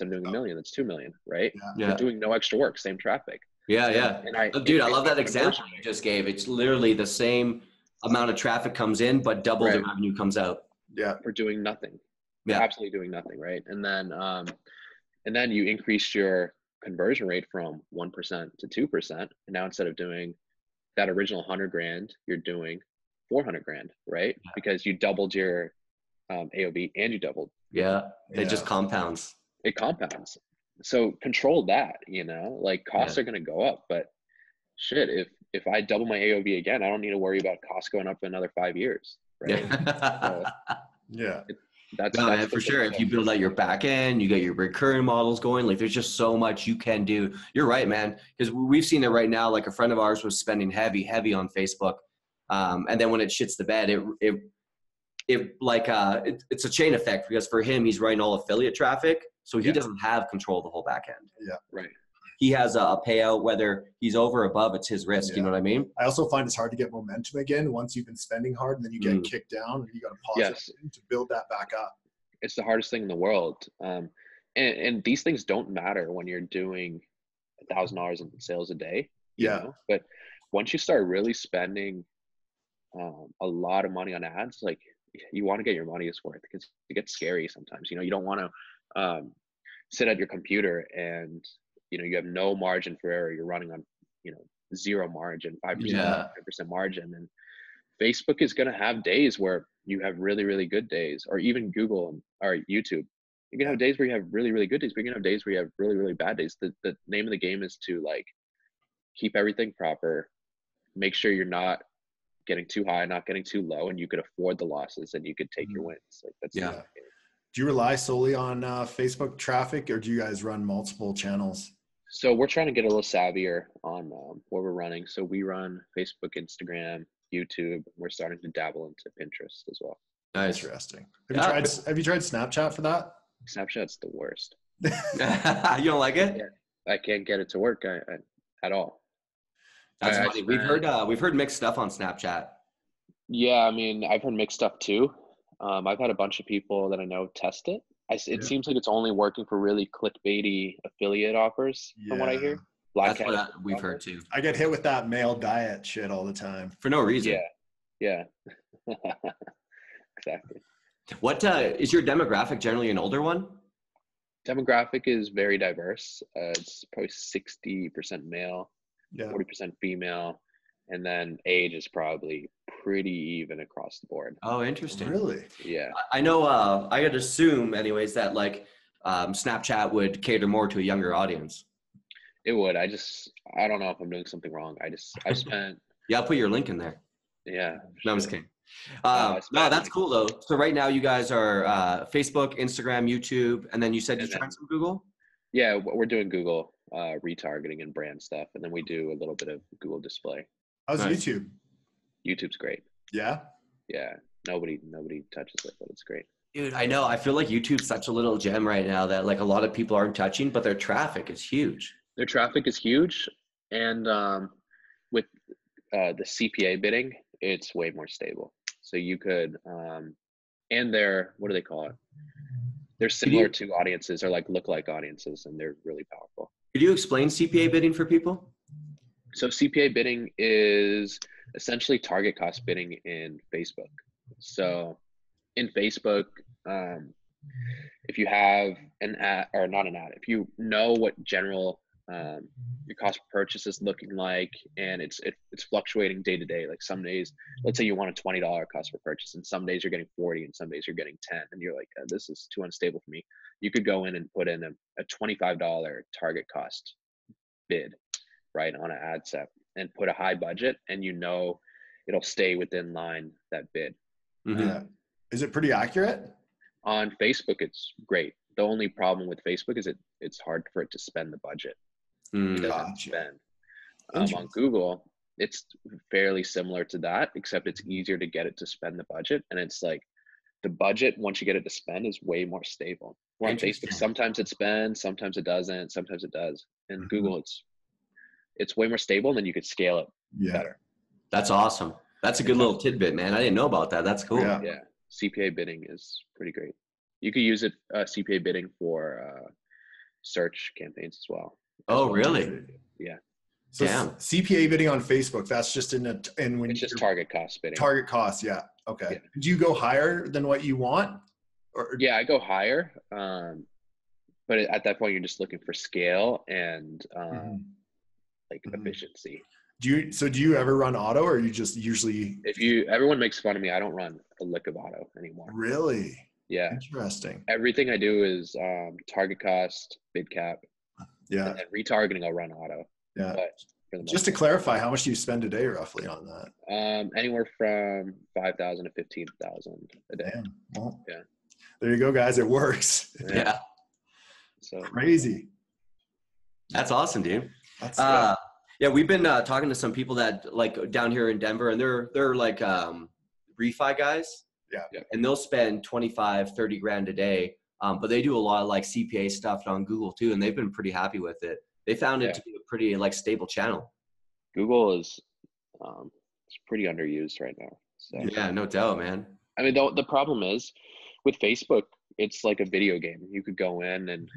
Speaker 2: instead of doing a
Speaker 1: Oh.
Speaker 2: million that's two million right
Speaker 3: Yeah.
Speaker 2: But doing no extra work same traffic
Speaker 3: Yeah. Yeah.
Speaker 2: and i
Speaker 3: Dude, I love that example you just gave. It's literally the same amount of traffic comes in, but double the revenue comes out.
Speaker 1: Yeah.
Speaker 2: for doing nothing
Speaker 3: Yeah.
Speaker 2: absolutely doing nothing right and then um and then you increase your conversion rate from 1% to 2% and now instead of doing that original 100 grand you're doing 400 grand right
Speaker 3: Yeah.
Speaker 2: because you doubled your um, AOV and you doubled
Speaker 3: Yeah. It just compounds.
Speaker 2: It compounds so control that you know like costs are going to go up but shit if if i double my AOV again i don't need to worry about costs going up another five years right
Speaker 3: Yeah.
Speaker 1: Yeah.
Speaker 2: that's,
Speaker 3: No,
Speaker 2: that's
Speaker 3: for sure. If you build out your back end, you get your recurring models going. Like, there's just so much you can do. You're right, man. Because we've seen it right now. Like a friend of ours was spending heavy, heavy on Facebook, um, and then when it shits the bed, it it it like uh, it, it's a chain effect because for him, he's running all affiliate traffic, so he
Speaker 2: Yeah.
Speaker 3: doesn't have control of the whole back end. Yeah.
Speaker 2: Right
Speaker 3: He has a, a payout whether he's over or above. It's his risk. You know what I mean?
Speaker 1: I also find it's hard to get momentum again once you've been spending hard and then you get
Speaker 3: Mm.
Speaker 1: kicked down and you got to pause
Speaker 2: Yes.
Speaker 1: to build that back up.
Speaker 2: it's the hardest thing in the world. Um, and, and these things don't matter when you're doing a thousand dollars in sales a day. you
Speaker 1: Yeah.
Speaker 2: know? But once you start really spending um, a lot of money on ads, like you want to get your money's worth because it gets scary sometimes. You know, you don't want to um, sit at your computer and you know you have no margin for error. You're running on you know zero margin, five percent, five percent margin, and Facebook is going to have days where you have really, really good days, or even Google or YouTube. You can have days where you have really, really good days, but you can have days where you have really, really bad days. The, the name of the game is to like keep everything proper, make sure you're not getting too high, not getting too low, and you could afford the losses and you could take your
Speaker 1: Mhm.
Speaker 2: wins. Like that's
Speaker 3: Yeah.
Speaker 1: Do you rely solely on uh, Facebook traffic, or do you guys run multiple channels?
Speaker 2: So we're trying to get a little savvier on um, what we're running. So we run Facebook, Instagram, YouTube. We're starting to dabble into Pinterest as well.
Speaker 3: Nice.
Speaker 1: Interesting. Have
Speaker 3: Yeah.
Speaker 1: you tried? Have you tried Snapchat for that?
Speaker 2: Snapchat's the worst.
Speaker 3: you don't like it?
Speaker 2: I can't get it to work I, I, at all.
Speaker 3: That's
Speaker 2: I- I
Speaker 3: funny. We've heard uh, we've heard mixed stuff on Snapchat.
Speaker 2: Yeah, I mean, I've heard mixed stuff too. Um, I've had a bunch of people that I know test it. I s it
Speaker 1: Yeah.
Speaker 2: seems like it's only working for really clickbaity affiliate offers, from what I hear. Black
Speaker 3: That's what
Speaker 2: hat
Speaker 3: I, we've heard too.
Speaker 1: I get hit with that male diet shit all the time.
Speaker 3: For no reason.
Speaker 2: Yeah, yeah, exactly.
Speaker 3: What uh, is your demographic generally an older one?
Speaker 2: Demographic is very diverse. Uh, it's probably sixty percent male,
Speaker 1: Yeah.
Speaker 2: forty percent female, and then age is probably pretty even across the board.
Speaker 3: Oh, interesting.
Speaker 1: Really?
Speaker 2: Yeah,
Speaker 3: I- I know. Uh, I would assume, anyways, that like um, Snapchat would cater more to a younger audience.
Speaker 2: it would. I just, I don't know if I'm doing something wrong. I just, I spent,
Speaker 3: Yeah, I'll put your link in there.
Speaker 2: yeah.
Speaker 3: No, I'm just kidding.
Speaker 2: Uh,
Speaker 3: Uh, no, that's cool though. So right now you guys are uh, Facebook, Instagram, YouTube, and then you said you
Speaker 2: And then-
Speaker 3: tried some Google.
Speaker 2: Yeah, we're doing Google uh, retargeting and brand stuff, and then we do a little bit of Google display.
Speaker 1: How's
Speaker 3: Nice.
Speaker 1: YouTube?
Speaker 2: YouTube's great.
Speaker 1: Yeah.
Speaker 2: Yeah, nobody nobody touches it, but it's great.
Speaker 3: Dude, I know. I feel like YouTube's such a little gem right now that like a lot of people aren't touching, but their traffic is huge.
Speaker 2: Their traffic is huge, and um, with uh, the CPA bidding, it's way more stable. So you could, um, and they're what do they call it? They're similar to audiences or like look like audiences, and they're really powerful.
Speaker 3: Could you explain CPA bidding for people?
Speaker 2: So CPA bidding is essentially target cost bidding in Facebook. So in Facebook, um, if you have an ad or not an ad, if you know what general um, your cost per purchase is looking like, and it's it, it's fluctuating day to day. Like some days, let's say you want a twenty dollar cost per purchase, and some days you're getting forty, and some days you're getting ten, and you're like, "Uh, this is too unstable for me. You could go in and put in a, a twenty five dollar target cost bid, right, on an ad set, and put a high budget, and you know it'll stay within line that bid.
Speaker 3: Mhm.
Speaker 1: Yeah. Is it pretty accurate?
Speaker 2: On Facebook, it's great. The only problem with Facebook is it it's hard for it to spend the budget. It
Speaker 3: Mm.
Speaker 2: doesn't
Speaker 1: Gotcha.
Speaker 2: spend. Um, on Google, it's fairly similar to that, except it's easier to get it to spend the budget, and it's like the budget once you get it to spend is way more stable. Where on Facebook, sometimes it spends, sometimes it doesn't, sometimes it does. In
Speaker 1: Mhm.
Speaker 2: Google, it's it's way more stable, and then you could scale it
Speaker 1: Yeah.
Speaker 2: better.
Speaker 3: That's awesome. That's a good little tidbit, man. I didn't know about that. That's cool.
Speaker 1: Yeah.
Speaker 2: yeah cpa bidding is pretty great you could use it uh, cpa bidding for uh, search campaigns as well
Speaker 3: Oh, really? Yeah.
Speaker 1: So
Speaker 3: Damn.
Speaker 1: CPA bidding on Facebook. That's just in a in when
Speaker 2: it's just target cost bidding
Speaker 1: target cost. Yeah. Okay.
Speaker 2: Yeah.
Speaker 1: Do you go higher than what you want? Or
Speaker 2: yeah i go higher um, but at that point you're just looking for scale and um,
Speaker 1: Mhm.
Speaker 2: Like
Speaker 1: Mhm.
Speaker 2: efficiency
Speaker 1: do you? So do you ever run auto, or you just usually
Speaker 2: if you everyone makes fun of me i don't run a lick of auto anymore
Speaker 1: really
Speaker 2: yeah
Speaker 1: interesting?
Speaker 2: everything i do is um, target cost bid cap
Speaker 1: Yeah.
Speaker 2: and then retargeting i'll run auto
Speaker 1: Yeah.
Speaker 2: but for the
Speaker 1: Just to clarify, how much do you spend a day roughly on that?
Speaker 2: um, anywhere from 5000 to 15000 a day
Speaker 1: Damn. Well,
Speaker 2: Yeah.
Speaker 1: There you go, guys. It works.
Speaker 3: Yeah.
Speaker 2: So
Speaker 1: Crazy.
Speaker 3: That's awesome, dude.
Speaker 1: That's
Speaker 3: Uh, yeah, we've been uh, talking to some people that like down here in Denver, and they're they're like um, refi guys.
Speaker 1: Yeah.
Speaker 2: Yeah.
Speaker 3: And they'll spend 25, 30 grand a day, um, but they do a lot of like CPA stuff on Google too, and they've been pretty happy with it. They found it
Speaker 2: Yeah.
Speaker 3: to be a pretty like stable channel.
Speaker 2: Google is um, it's pretty underused right now. So
Speaker 3: Yeah, no doubt, man.
Speaker 2: I mean, the the problem is with Facebook, it's like a video game. You could go in and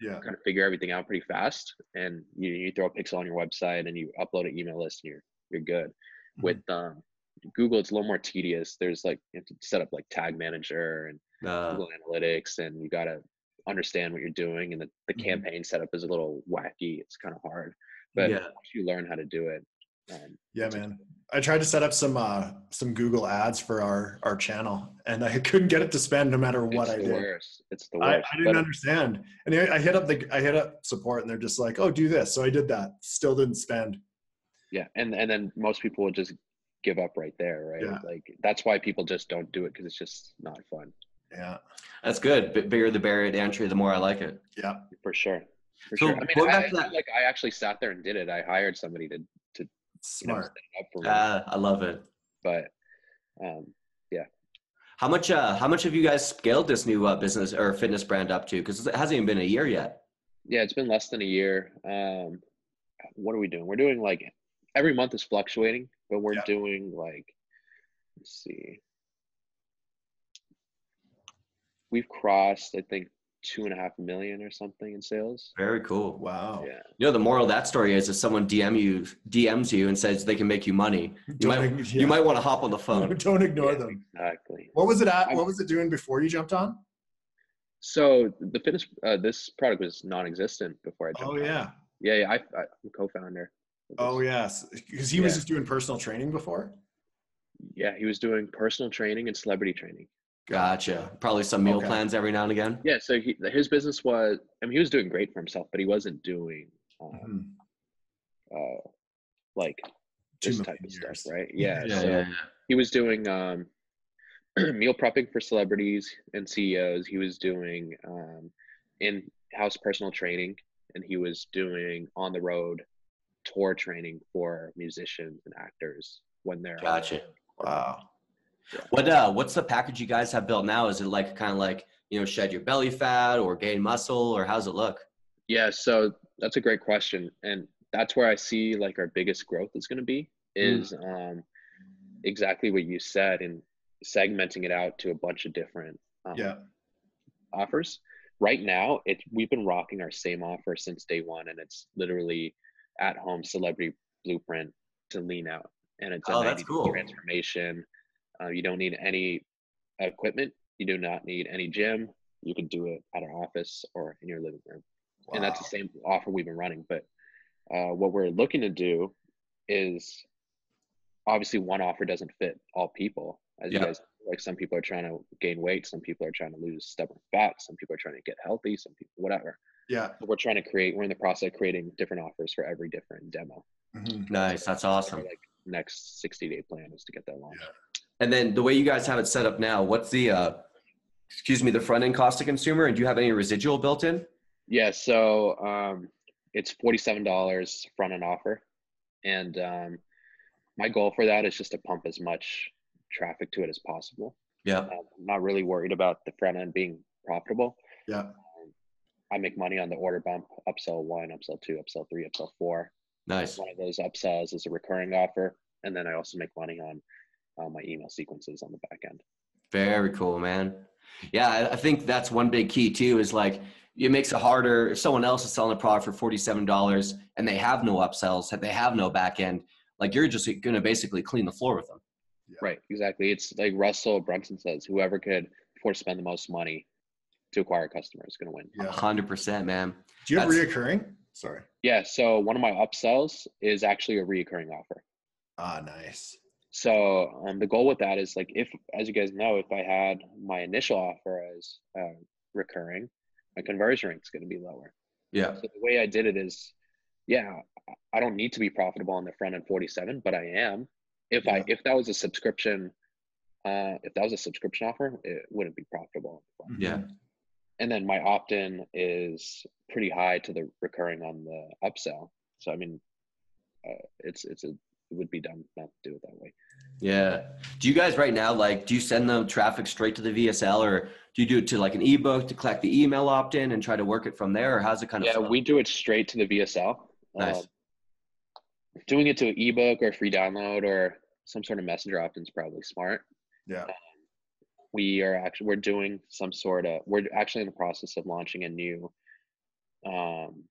Speaker 1: yeah.
Speaker 2: kind of figure everything out pretty fast, and you, you throw a pixel on your website and you upload an email list, and you're you're good.
Speaker 1: Mhm.
Speaker 2: With um, Google, it's a little more tedious. There's like you have to set up like Tag Manager and
Speaker 3: Uh,
Speaker 2: Google Analytics, and you got to understand what you're doing. And the, the
Speaker 1: Mhm.
Speaker 2: campaign setup is a little wacky. It's kind of hard, but
Speaker 3: Yeah.
Speaker 2: once you learn how to do it, um,
Speaker 1: Yeah, man. I tried to set up some uh some Google ads for our our channel, and I couldn't get it to spend no matter what
Speaker 2: it's
Speaker 1: I
Speaker 2: the
Speaker 1: did.
Speaker 2: worst. It's the
Speaker 1: I,
Speaker 2: worst.
Speaker 1: I didn't
Speaker 2: But-
Speaker 1: understand, and I I hit up the I hit up support, and they're just like, "Oh, do this." So I did that. Still didn't spend.
Speaker 2: Yeah, and and then most people would just give up right there, right?
Speaker 1: Yeah.
Speaker 2: Like that's why people just don't do it because it's just not fun.
Speaker 1: Yeah.
Speaker 3: That's good. B- bigger the barrier to entry, the more I like it.
Speaker 1: Yeah.
Speaker 2: For sure. For
Speaker 3: So
Speaker 2: sure. I mean, I,
Speaker 3: back
Speaker 2: I-
Speaker 3: that-
Speaker 2: like I actually sat there and did it. I hired somebody to you know,
Speaker 1: Smart.
Speaker 2: set it up for me.
Speaker 3: Uh, I love it.
Speaker 2: but um, yeah.
Speaker 3: How much? Uh, how much have you guys scaled this new uh, business or fitness brand up to? Because it hasn't even been a year yet.
Speaker 2: yeah, it's been less than a year. Um, what are we doing? We're doing like every month is fluctuating, but we're
Speaker 1: Yeah.
Speaker 2: doing like let's see. We've crossed, I think, two and a half million or something in sales.
Speaker 3: Very cool.
Speaker 1: Wow.
Speaker 2: Yeah.
Speaker 3: You know, the moral of that story is if someone DM you, DMs you and says they can make you money, you
Speaker 1: Don't
Speaker 3: might,
Speaker 1: ig-
Speaker 3: you might want to hop on the phone.
Speaker 1: Don't ignore
Speaker 2: Yeah,
Speaker 1: them.
Speaker 2: Exactly.
Speaker 1: What was it at?
Speaker 2: I'm-
Speaker 1: What was it doing before you jumped on?
Speaker 2: So the fitness, uh, this product was non-existent before I jumped.
Speaker 1: Oh
Speaker 2: on.
Speaker 1: yeah.
Speaker 2: yeah, yeah. I, I, I'm co-founder.
Speaker 1: Oh yes. Because he was
Speaker 2: Yeah.
Speaker 1: just doing personal training before.
Speaker 2: Yeah, he was doing personal training and celebrity training.
Speaker 3: Gotcha. Probably some meal
Speaker 1: Okay.
Speaker 3: plans every now and again.
Speaker 2: Yeah, so he, his business was. I mean, he was doing great for himself, but he wasn't doing um,
Speaker 1: Mhm.
Speaker 2: uh, like this
Speaker 1: million
Speaker 2: type of
Speaker 1: years.
Speaker 2: stuff, right? Yeah.
Speaker 3: Yeah,
Speaker 2: so
Speaker 3: yeah,
Speaker 2: he was doing um, meal prepping for celebrities and CEOs. He was doing um, in-house personal training, and he was doing on-the-road tour training for musicians and actors when they're on the
Speaker 3: Gotcha.
Speaker 2: road.
Speaker 3: What uh what's the package you guys have built now? Is it like kind of like, you know, shed your belly fat or gain muscle or how's it look?
Speaker 2: Yeah, so that's a great question, and that's where I see like our biggest growth is going to be
Speaker 3: Mm.
Speaker 2: is um, exactly what you said and segmenting it out to a bunch of different um,
Speaker 1: Yeah.
Speaker 2: offers. Right now, it we've been rocking our same offer since day one, and it's literally at home celebrity blueprint to lean out, and it's a
Speaker 3: Oh, that's
Speaker 2: 90
Speaker 3: cool.
Speaker 2: transformation. Uh, you don't need any equipment. You do not need any gym. You can do it at our office or in your living room and that's the same offer we've been running. But uh, what we're looking to do is obviously one offer doesn't fit all people. As you
Speaker 3: Yeah.
Speaker 2: guys like, some people are trying to gain weight, some people are trying to lose stubborn fat, some people are trying to get healthy, some people whatever.
Speaker 1: Yeah.
Speaker 2: But we're trying to create. We're in the process of creating different offers for every different demo.
Speaker 1: Mhm.
Speaker 3: Nice. That's
Speaker 2: Our,
Speaker 3: awesome.
Speaker 2: like next sixty day plan is to get that launched.
Speaker 1: Yeah.
Speaker 3: And then the way you guys have it set up now, what's the uh excuse me, the front end cost to consumer? And do you have any residual built in?
Speaker 2: Yeah, so um, it's forty-seven dollars front end offer, and um, my goal for that is just to pump as much traffic to it as possible.
Speaker 3: Yeah.
Speaker 2: Um, I'm not really worried about the front end being profitable.
Speaker 1: Yeah.
Speaker 2: I make money on the order bump, upsell one, upsell two, upsell three, upsell four.
Speaker 3: Nice.
Speaker 2: One of those upsells is a recurring offer, and then I also make money on uh, my email sequences on the back end.
Speaker 3: Very cool, man. Yeah, I- I think that's one big key too. Is like it makes it harder if someone else is selling a product for forty-seven dollars and they have no upsells, they have no back end. Like you're just going to basically clean the floor with them.
Speaker 2: Right, exactly. It's like Russell Brunson says, whoever could afford to spend the most money to acquire a customer is going to win.
Speaker 1: Yeah.
Speaker 3: Hundred percent, man.
Speaker 1: Do you have
Speaker 3: That's-
Speaker 1: reoccurring? Sorry.
Speaker 2: Yeah, so one of my upsells is actually a reoccurring offer.
Speaker 1: Ah, nice.
Speaker 2: So um, the goal with that is like if, as you guys know, if I had my initial offer as uh, recurring, my conversion rate is going to be lower.
Speaker 3: Yeah.
Speaker 2: So the way I did it is, yeah, I- don't need to be profitable on the front end 47, but I am. If I if that was a subscription, uh, if that was a subscription offer, it wouldn't be profitable.
Speaker 3: Yeah.
Speaker 2: And then my opt-in is pretty high to the recurring on the upsell. So I mean, uh, it's it's a it would be dumb not to do it that way.
Speaker 3: Yeah. Do you guys right now like do you send them traffic straight to the VSL or do you do it to like an ebook to collect the email opt-in and try to work it from there or how's it kind of
Speaker 2: Yeah,
Speaker 3: flow?
Speaker 2: we do it straight to the VSL.
Speaker 3: Nice.
Speaker 2: Um, doing it to an ebook or a free download or some sort of messenger opt-in is probably smart.
Speaker 1: Yeah.
Speaker 2: We are actually we're doing some sort of we're actually in the process of launching a new, um,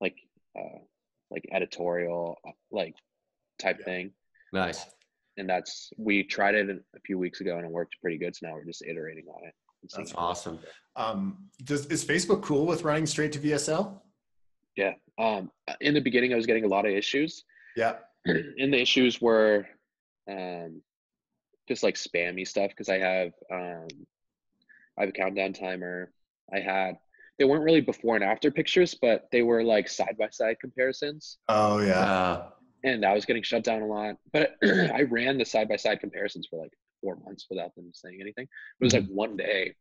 Speaker 2: like uh, like editorial like type
Speaker 1: Yeah.
Speaker 2: thing,
Speaker 3: nice.
Speaker 2: and that's we tried it a few weeks ago and it worked pretty good. So now we're just iterating on it.
Speaker 3: That's awesome.
Speaker 1: Um, does is Facebook cool with running straight to VSL?
Speaker 2: Yeah. Um, in the beginning, I was getting a lot of issues.
Speaker 1: Yeah.
Speaker 2: and the issues were um, just like spammy stuff because I have um, I have a countdown timer. I had they weren't really before and after pictures, but they were like side by side comparisons.
Speaker 1: Oh yeah.
Speaker 3: Uh,
Speaker 2: and I was getting shut down a lot. But I ran the side by side comparisons for like four months without them saying anything. It was like
Speaker 1: Mm-hmm.
Speaker 2: one day,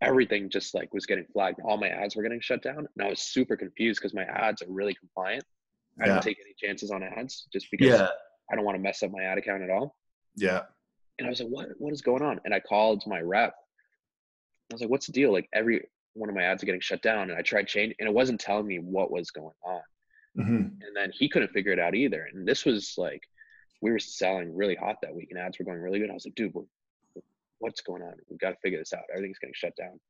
Speaker 2: everything just like was getting flagged. All my ads were getting shut down, and I was super confused because my ads are really compliant. I
Speaker 1: Yeah.
Speaker 2: don't take any chances on ads just because
Speaker 3: Yeah.
Speaker 2: I don't want to mess up my ad account at all.
Speaker 1: Yeah.
Speaker 2: And I was like, what what is going on? And I called my rep. I was like, what's the deal? Like every one of my ads are getting shut down. And I tried change and it wasn't telling me what was going on.
Speaker 1: Hmm
Speaker 2: And then he couldn't figure it out either. And this was like we were selling really hot that week and ads were going really good. I was like, dude, we're, what's going on? We've got to figure this out. Everything's getting shut down.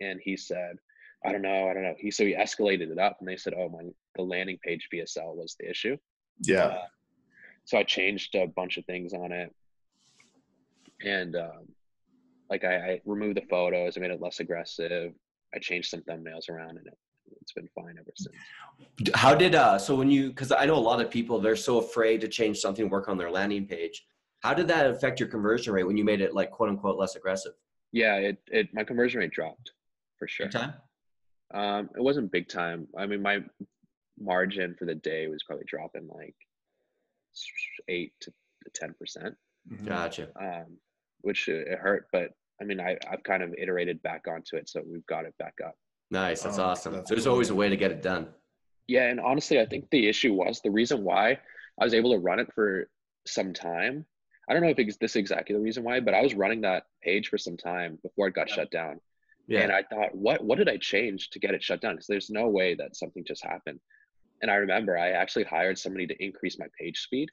Speaker 2: And he said, I don't know, I don't know. He so he escalated it up and they said, Oh my the landing page VSL was the issue.
Speaker 1: Yeah.
Speaker 2: Uh, so I changed a bunch of things on it, and um, like I, I removed the photos, I made it less aggressive. I changed some thumbnails around, and it, it's been fine ever since.
Speaker 3: How did uh? So when you, because I know a lot of people, they're so afraid to change something, work on their landing page. How did that affect your conversion rate when you made it like quote unquote less aggressive?
Speaker 2: Yeah, it, it my conversion rate dropped for sure.
Speaker 3: Big time.
Speaker 2: Um, it wasn't big time. I mean, my margin for the day was probably dropping like eight to ten percent.
Speaker 1: Mhm.
Speaker 3: Gotcha.
Speaker 2: um, which uh, it hurt. But I mean, I, I've kind of iterated back onto it, so we've got it back up.
Speaker 3: Nice. That's
Speaker 1: Oh,
Speaker 3: awesome.
Speaker 1: that's
Speaker 3: There's
Speaker 1: cool.
Speaker 3: always a way to get it done.
Speaker 2: Yeah, and honestly, I think the issue was the reason why I was able to run it for some time. I don't know if it's this is exactly the reason why, but I was running that page for some time before it got
Speaker 1: Yeah.
Speaker 2: shut down.
Speaker 3: Yeah.
Speaker 2: And I thought, what what did I change to get it shut down? Because there's no way that something just happened. And I remember I actually hired somebody to increase my page speed.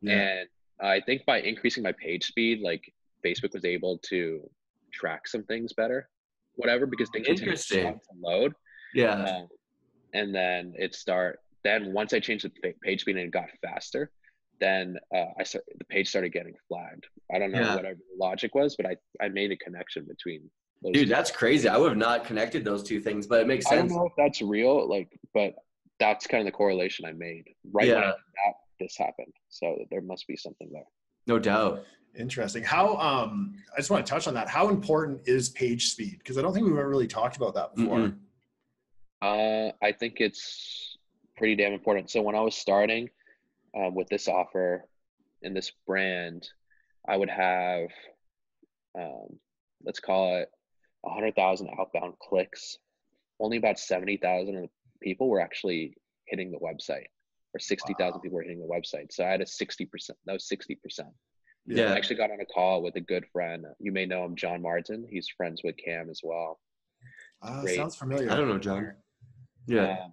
Speaker 1: Yeah.
Speaker 2: And I think by increasing my page speed, like Facebook was able to track some things better, whatever, because things
Speaker 3: Interesting.
Speaker 2: slow to load.
Speaker 3: yeah.
Speaker 2: Um, and then it start. Then once I changed the page speed and it got faster, then uh, I start, the page started getting flagged. I don't know
Speaker 3: Yeah.
Speaker 2: whatever the logic was, but I I made a connection between. Those
Speaker 3: Dude, that's crazy. I would have not connected those two things, but it makes sense.
Speaker 2: I don't know if that's real, like, but that's kind of the correlation I made. Right when I
Speaker 3: Yeah.
Speaker 2: did that, this happened. So there must be something there.
Speaker 3: No doubt.
Speaker 1: Interesting. How um I just want to touch on that. How important is page speed? Because I don't think we've ever really talked about that before.
Speaker 3: Mm-mm.
Speaker 2: Uh, I think it's pretty damn important. So when I was starting um, with this offer and this brand, I would have, um, let's call it, a hundred thousand outbound clicks. Only about seventy thousand of the people were actually hitting the website, or sixty thousand
Speaker 1: Wow.
Speaker 2: people were hitting the website. So I had a sixty percent. That was sixty percent.
Speaker 3: Yeah.
Speaker 2: I actually got on a call with a good friend. You may know him, John Martin. He's friends with Cam as well.
Speaker 1: Uh,
Speaker 2: Great.
Speaker 1: sounds familiar.
Speaker 3: I don't know, John. Yeah.
Speaker 2: Um,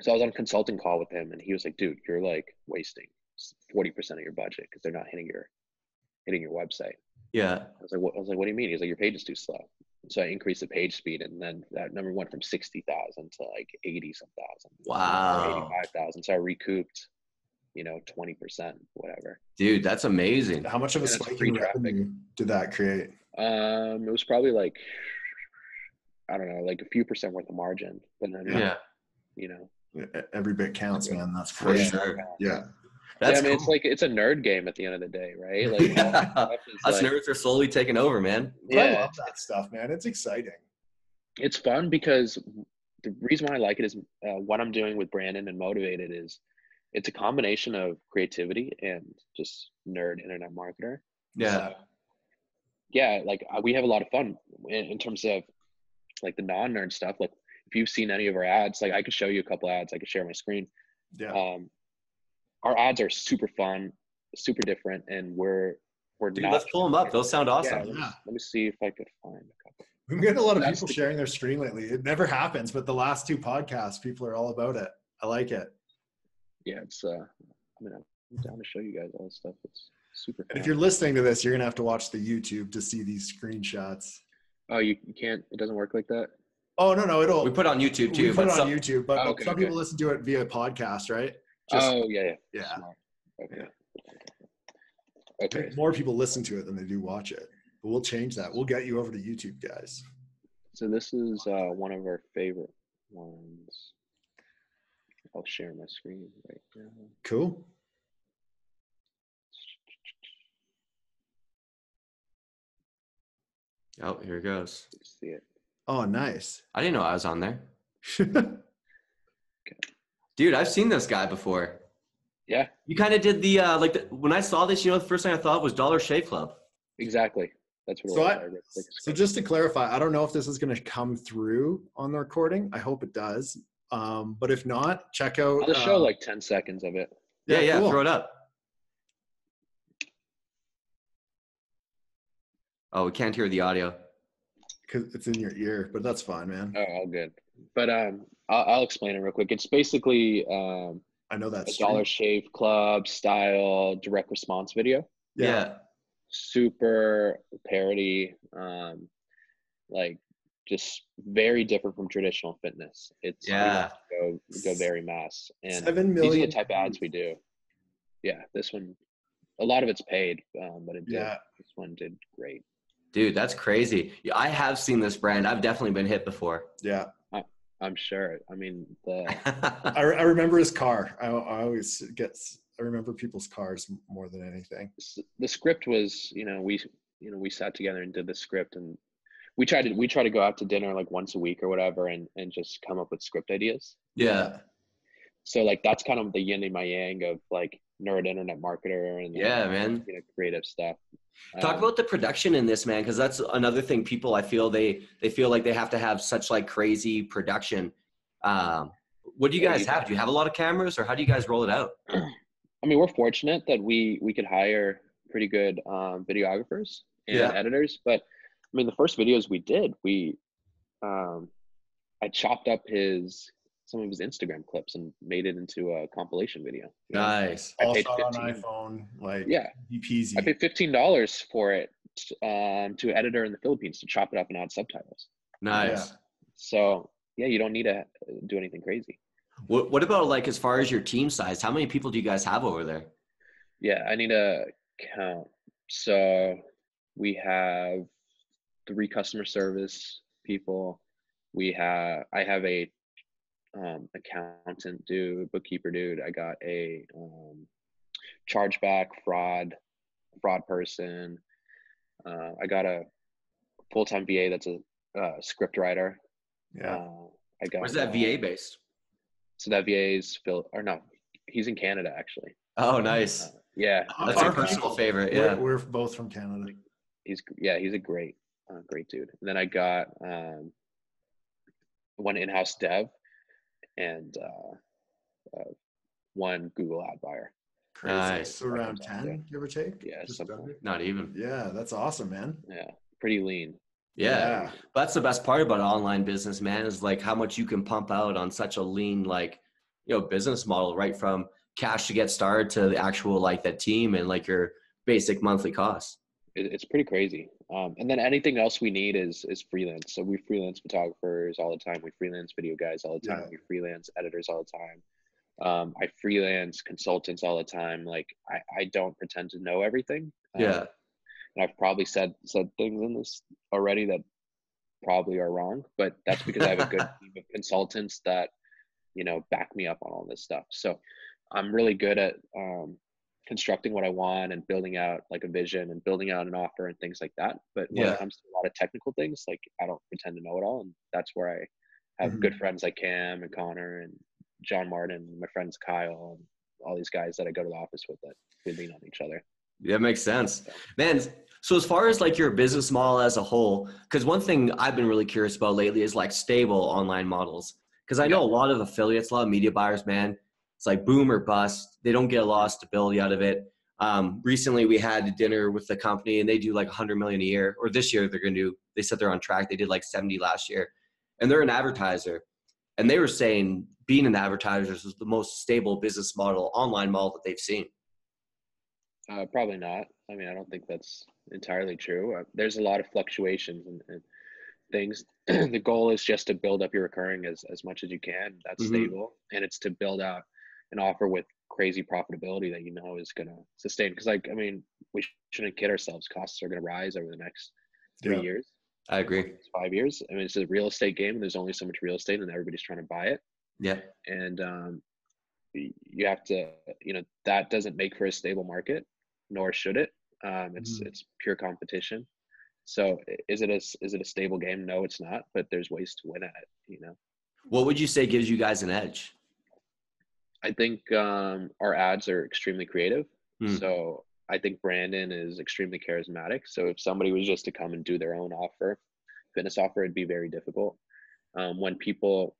Speaker 2: so I was on a consulting call with him, and he was like, "Dude, you're like wasting forty percent of your budget because they're not hitting your hitting your website."
Speaker 3: Yeah.
Speaker 2: I was like, "What?" I was like, "What do you mean?" He's like, "Your page is too slow." So I increased the page speed, and then that number went from sixty thousand to like eighty some thousand,
Speaker 3: Wow.
Speaker 2: eighty-five thousand. So I recouped, you know, twenty percent, whatever.
Speaker 3: Dude, that's amazing.
Speaker 1: How much of a
Speaker 2: And
Speaker 1: spike in revenue did that create?
Speaker 2: Um, it was probably like, I don't know, like a few percent worth of margin, but then,
Speaker 3: Yeah.
Speaker 2: you know,
Speaker 1: Every bit counts, man. That's
Speaker 3: For
Speaker 1: for
Speaker 2: yeah.
Speaker 3: sure.
Speaker 1: Yeah.
Speaker 3: That's
Speaker 2: yeah, I mean,
Speaker 3: cool.
Speaker 2: it's like it's a nerd game at the end of the day, right? Like,
Speaker 3: Yeah.
Speaker 2: that stuff is
Speaker 3: Us
Speaker 2: like-
Speaker 3: nerds are slowly taking over, man.
Speaker 1: But I love that stuff, man. It's exciting.
Speaker 2: it's fun because the reason why I like it is uh, what I'm doing with Brandon and Motivated is it's a combination of creativity and just nerd internet marketer.
Speaker 3: Yeah.
Speaker 2: Yeah, like uh, we have a lot of fun in, in terms of like the non-nerd stuff. Like if you've seen any of our ads, like I could show you a couple ads. I could share my screen.
Speaker 1: Yeah.
Speaker 2: Um, our ads are super fun, super different, and we're we're
Speaker 3: Dude,
Speaker 2: not.
Speaker 3: let's pull them up. Those sound
Speaker 2: Yeah,
Speaker 3: awesome.
Speaker 2: let, me,
Speaker 1: Yeah.
Speaker 2: let me see if I could find a couple.
Speaker 1: We've been getting a lot of
Speaker 2: That's
Speaker 1: people
Speaker 2: the-
Speaker 1: sharing their screen lately. It never happens, but the last two podcasts, people are all about it. I like it.
Speaker 2: Yeah, it's. uh I mean, I'm down to show you guys all this stuff. It's super.
Speaker 1: And if you're listening to this, you're gonna have to watch the YouTube to see these screenshots.
Speaker 2: Oh, you, you can't. It doesn't work like that.
Speaker 1: Oh no, no, it'll
Speaker 3: We put it on YouTube too.
Speaker 1: we
Speaker 3: too,
Speaker 1: put
Speaker 3: but
Speaker 1: it on
Speaker 3: some,
Speaker 1: YouTube, but,
Speaker 2: Oh, okay,
Speaker 1: some
Speaker 2: okay.
Speaker 1: people listen to it via podcast, right?
Speaker 2: oh yeah, yeah.
Speaker 1: yeah.
Speaker 2: Smart. Okay.
Speaker 1: I
Speaker 2: Okay.
Speaker 1: think more people listen to it than they do watch it. But we'll change that. We'll get you over to YouTube, guys.
Speaker 2: So this is uh, one of our favorite ones. I'll share my screen right now.
Speaker 1: Cool.
Speaker 3: oh, here it goes.
Speaker 2: Let's see it.
Speaker 1: Oh, nice.
Speaker 3: I didn't know I was on there. Dude, I've seen this guy before.
Speaker 2: Yeah,
Speaker 3: You kind of did the uh, like the, when I saw this, you know, the first thing I thought was Dollar Shave Club.
Speaker 2: exactly. That's what
Speaker 1: So. I-
Speaker 2: I
Speaker 1: So just to clarify, I don't know if this is going to come through on the recording. I hope it does. Um, but if not, check out.
Speaker 2: I'll just show
Speaker 1: uh,
Speaker 2: like 10 seconds of it.
Speaker 3: Yeah, yeah,
Speaker 1: cool.
Speaker 3: throw it up. Oh, we can't hear the audio.
Speaker 1: because it's in your ear, but that's fine, man.
Speaker 2: Oh, all good. But um, I'll, I'll explain it real quick. It's basically um,
Speaker 1: I know
Speaker 2: a
Speaker 1: that's
Speaker 2: Dollar Shave Club style direct response video.
Speaker 3: Yeah.
Speaker 2: Super parody, um, like just very different from traditional fitness. It's we
Speaker 3: Yeah.
Speaker 2: to go go very mass, and
Speaker 1: seven
Speaker 2: these are the type of ads we do. Yeah, this one, a lot of it's paid, um, but it did,
Speaker 1: Yeah,
Speaker 2: this one did great.
Speaker 3: Dude, that's crazy. Yeah, I have seen this brand. I've definitely been hit before.
Speaker 1: yeah.
Speaker 2: I'm sure. I mean, the
Speaker 1: I, I remember his car. I, I always get. I remember people's cars more than anything.
Speaker 2: the script was you know we you know we sat together and did the script and we tried to we try to go out to dinner like once a week or whatever and and just come up with script ideas
Speaker 3: yeah.
Speaker 2: so like that's kind of the yin and my yang of like nerd internet marketer and
Speaker 3: Yeah, man.
Speaker 2: you know creative stuff
Speaker 3: Talk
Speaker 2: Um,
Speaker 3: about the production in this, man, because that's another thing. People, I feel they they feel like they have to have such like crazy production. Um, what do you guys
Speaker 2: you-
Speaker 3: have? Do you have a lot of cameras, or how do you guys roll it out?
Speaker 2: i mean we're fortunate that we we could hire pretty good um, videographers and
Speaker 3: Yeah.
Speaker 2: editors but i mean the first videos we did we um i chopped up his some of his instagram clips and made it into a compilation video you know?
Speaker 3: Nice.
Speaker 2: I
Speaker 1: All
Speaker 2: paid
Speaker 1: shot on iPhone, like
Speaker 2: yeah
Speaker 1: easy
Speaker 2: I paid fifteen dollars for it um, to an editor in the Philippines to chop it up and add subtitles.
Speaker 3: Nice.
Speaker 2: So yeah, you don't need to do anything crazy.
Speaker 3: What What about like as far as your team size? How many people do you guys have over there?
Speaker 2: Yeah, I need to count. So we have three customer service people. We have I have a um, accountant dude, bookkeeper dude. I got a um, chargeback fraud fraud person. Uh, I got a full time VA that's a uh, script writer.
Speaker 1: Yeah.
Speaker 2: Uh, I got
Speaker 3: Where's that
Speaker 2: uh,
Speaker 3: VA based?
Speaker 2: So that VA is Phil or no, he's in Canada actually.
Speaker 3: Oh,
Speaker 2: Uh,
Speaker 3: nice.
Speaker 2: yeah,
Speaker 3: That's a
Speaker 1: Our
Speaker 3: personal
Speaker 1: people-
Speaker 3: favorite.
Speaker 1: We're,
Speaker 3: Yeah.
Speaker 1: we're both from Canada.
Speaker 2: he's yeah he's a great uh, great dude and then i got um one in-house dev and uh, uh one google ad buyer
Speaker 1: Crazy.
Speaker 3: Nice.
Speaker 1: So around ten, give or take.
Speaker 2: Yeah,
Speaker 1: Just
Speaker 2: something
Speaker 3: Not even.
Speaker 1: Yeah, that's awesome, man.
Speaker 2: yeah pretty lean
Speaker 3: Yeah. That's the best part about online business, man, is like how much you can pump out on such a lean, like, you know, business model, right from cash to get started to the actual like that team and like your basic monthly costs.
Speaker 2: it's pretty crazy um and then anything else we need is is freelance so we freelance photographers all the time we freelance video guys all the time
Speaker 1: Yeah.
Speaker 2: we freelance editors all the time um i freelance consultants all the time like i i don't pretend to know everything Um,
Speaker 3: Yeah.
Speaker 2: and I've probably said said things in this already that probably are wrong, but that's because I have a good team of consultants that you know back me up on all this stuff. So I'm really good at um, constructing what I want and building out like a vision and building out an offer and things like that. But when
Speaker 3: Yeah.
Speaker 2: it comes to a lot of technical things, like I don't pretend to know it all, and that's where I have
Speaker 1: Mhm.
Speaker 2: good friends like Cam and Connor and John Martin, and my friends Kyle and all these guys that I go to the office with that we lean on each other.
Speaker 3: That makes sense. Man, so as far as like your business model as a whole, because one thing I've been really curious about lately is like stable online models. Because I know a lot of affiliates, a lot of media buyers, man, it's like boom or bust. They don't get a lot of stability out of it. Um, recently, we had dinner with the company, and they do like 100 million a year. Or this year, they're going to do. They said they're on track. They did like 70 last year, and they're an advertiser. And they were saying being an advertiser is the most stable business model, online model that they've seen.
Speaker 2: Uh, probably not. I mean, I don't think that's entirely true. Uh, there's a lot of fluctuations and, and things. the goal is just to build up your recurring as, as much as you can. That's
Speaker 3: Mhm.
Speaker 2: stable. And it's to build out an offer with crazy profitability that you know is going to sustain. Because, like, I mean, we shouldn't kid ourselves. Costs are going to rise over the next three
Speaker 1: Yeah.
Speaker 2: years,
Speaker 3: I agree.
Speaker 2: five years. I mean, it's a real estate game. And there's only so much real estate, and everybody's trying to buy it
Speaker 3: Yeah.
Speaker 2: and um, you have to you know that doesn't make for a stable market nor should it um, it's
Speaker 1: Mhm.
Speaker 2: it's pure competition so is it a is it a stable game no it's not but there's ways to win at it you know
Speaker 3: What would you say gives you guys an edge?
Speaker 2: I think um, our ads are extremely creative.
Speaker 3: Hmm.
Speaker 2: So I think Brandon is extremely charismatic. So if somebody was just to come and do their own offer, fitness offer, it'd be very difficult. Um, when people,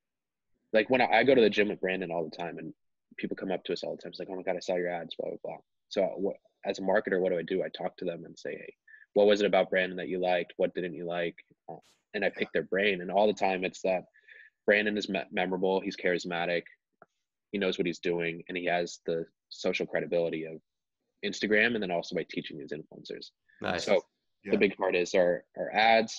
Speaker 2: like when I, I go to the gym with Brandon all the time, and people come up to us all the time, it's like, oh my god, I saw your ads, blah blah blah. So what, as a marketer, what do I do? I talk to them and say, hey, what was it about Brandon that you liked? What didn't you like? Uh, and I pick their brain. And all the time, it's that Brandon is me- memorable. He's charismatic. He knows what he's doing, and he has the social credibility of Instagram, and then also by teaching these influencers.
Speaker 3: Nice.
Speaker 2: So
Speaker 1: Yeah.
Speaker 2: the big part is our our ads.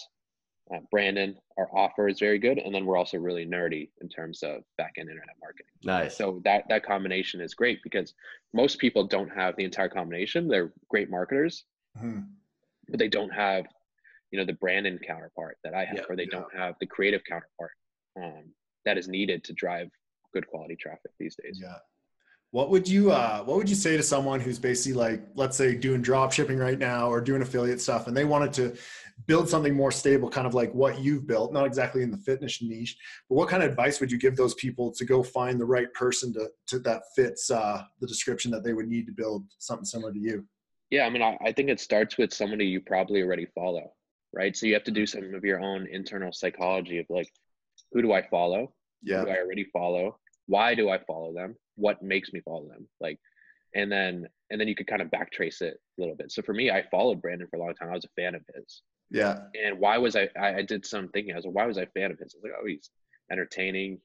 Speaker 2: Uh, Brandon, our offer is very good, and then we're also really nerdy in terms of back end internet marketing.
Speaker 3: nice.
Speaker 2: So that that combination is great because most people don't have the entire combination. They're great marketers,
Speaker 1: Mhm.
Speaker 2: but they don't have, you know, the Brandon counterpart that I have,
Speaker 3: Yeah,
Speaker 2: or they
Speaker 1: yeah.
Speaker 2: don't have the creative counterpart um, that is needed to drive good quality traffic these days.
Speaker 1: Yeah. What would you uh what would you say to someone who's basically like let's say doing drop shipping right now or doing affiliate stuff and they wanted to build something more stable kind of like what you've built not exactly in the fitness niche but what kind of advice would you give those people to go find the right person to, to that fits uh the description that they would need to build something similar to you
Speaker 2: Yeah, I mean, I, I think it starts with somebody you probably already follow, right? So you have to do some of your own internal psychology of like, who do I follow?
Speaker 1: Yeah
Speaker 2: Who I already follow? Why do I follow them? What makes me follow them? Like, and then and then you could kind of backtrace it a little bit. So for me, I followed Brandon for a long time. I was a fan of his.
Speaker 1: yeah
Speaker 2: And why was I? I, I did some thinking. I was like, why was I a fan of his? I was like, oh, he's entertaining.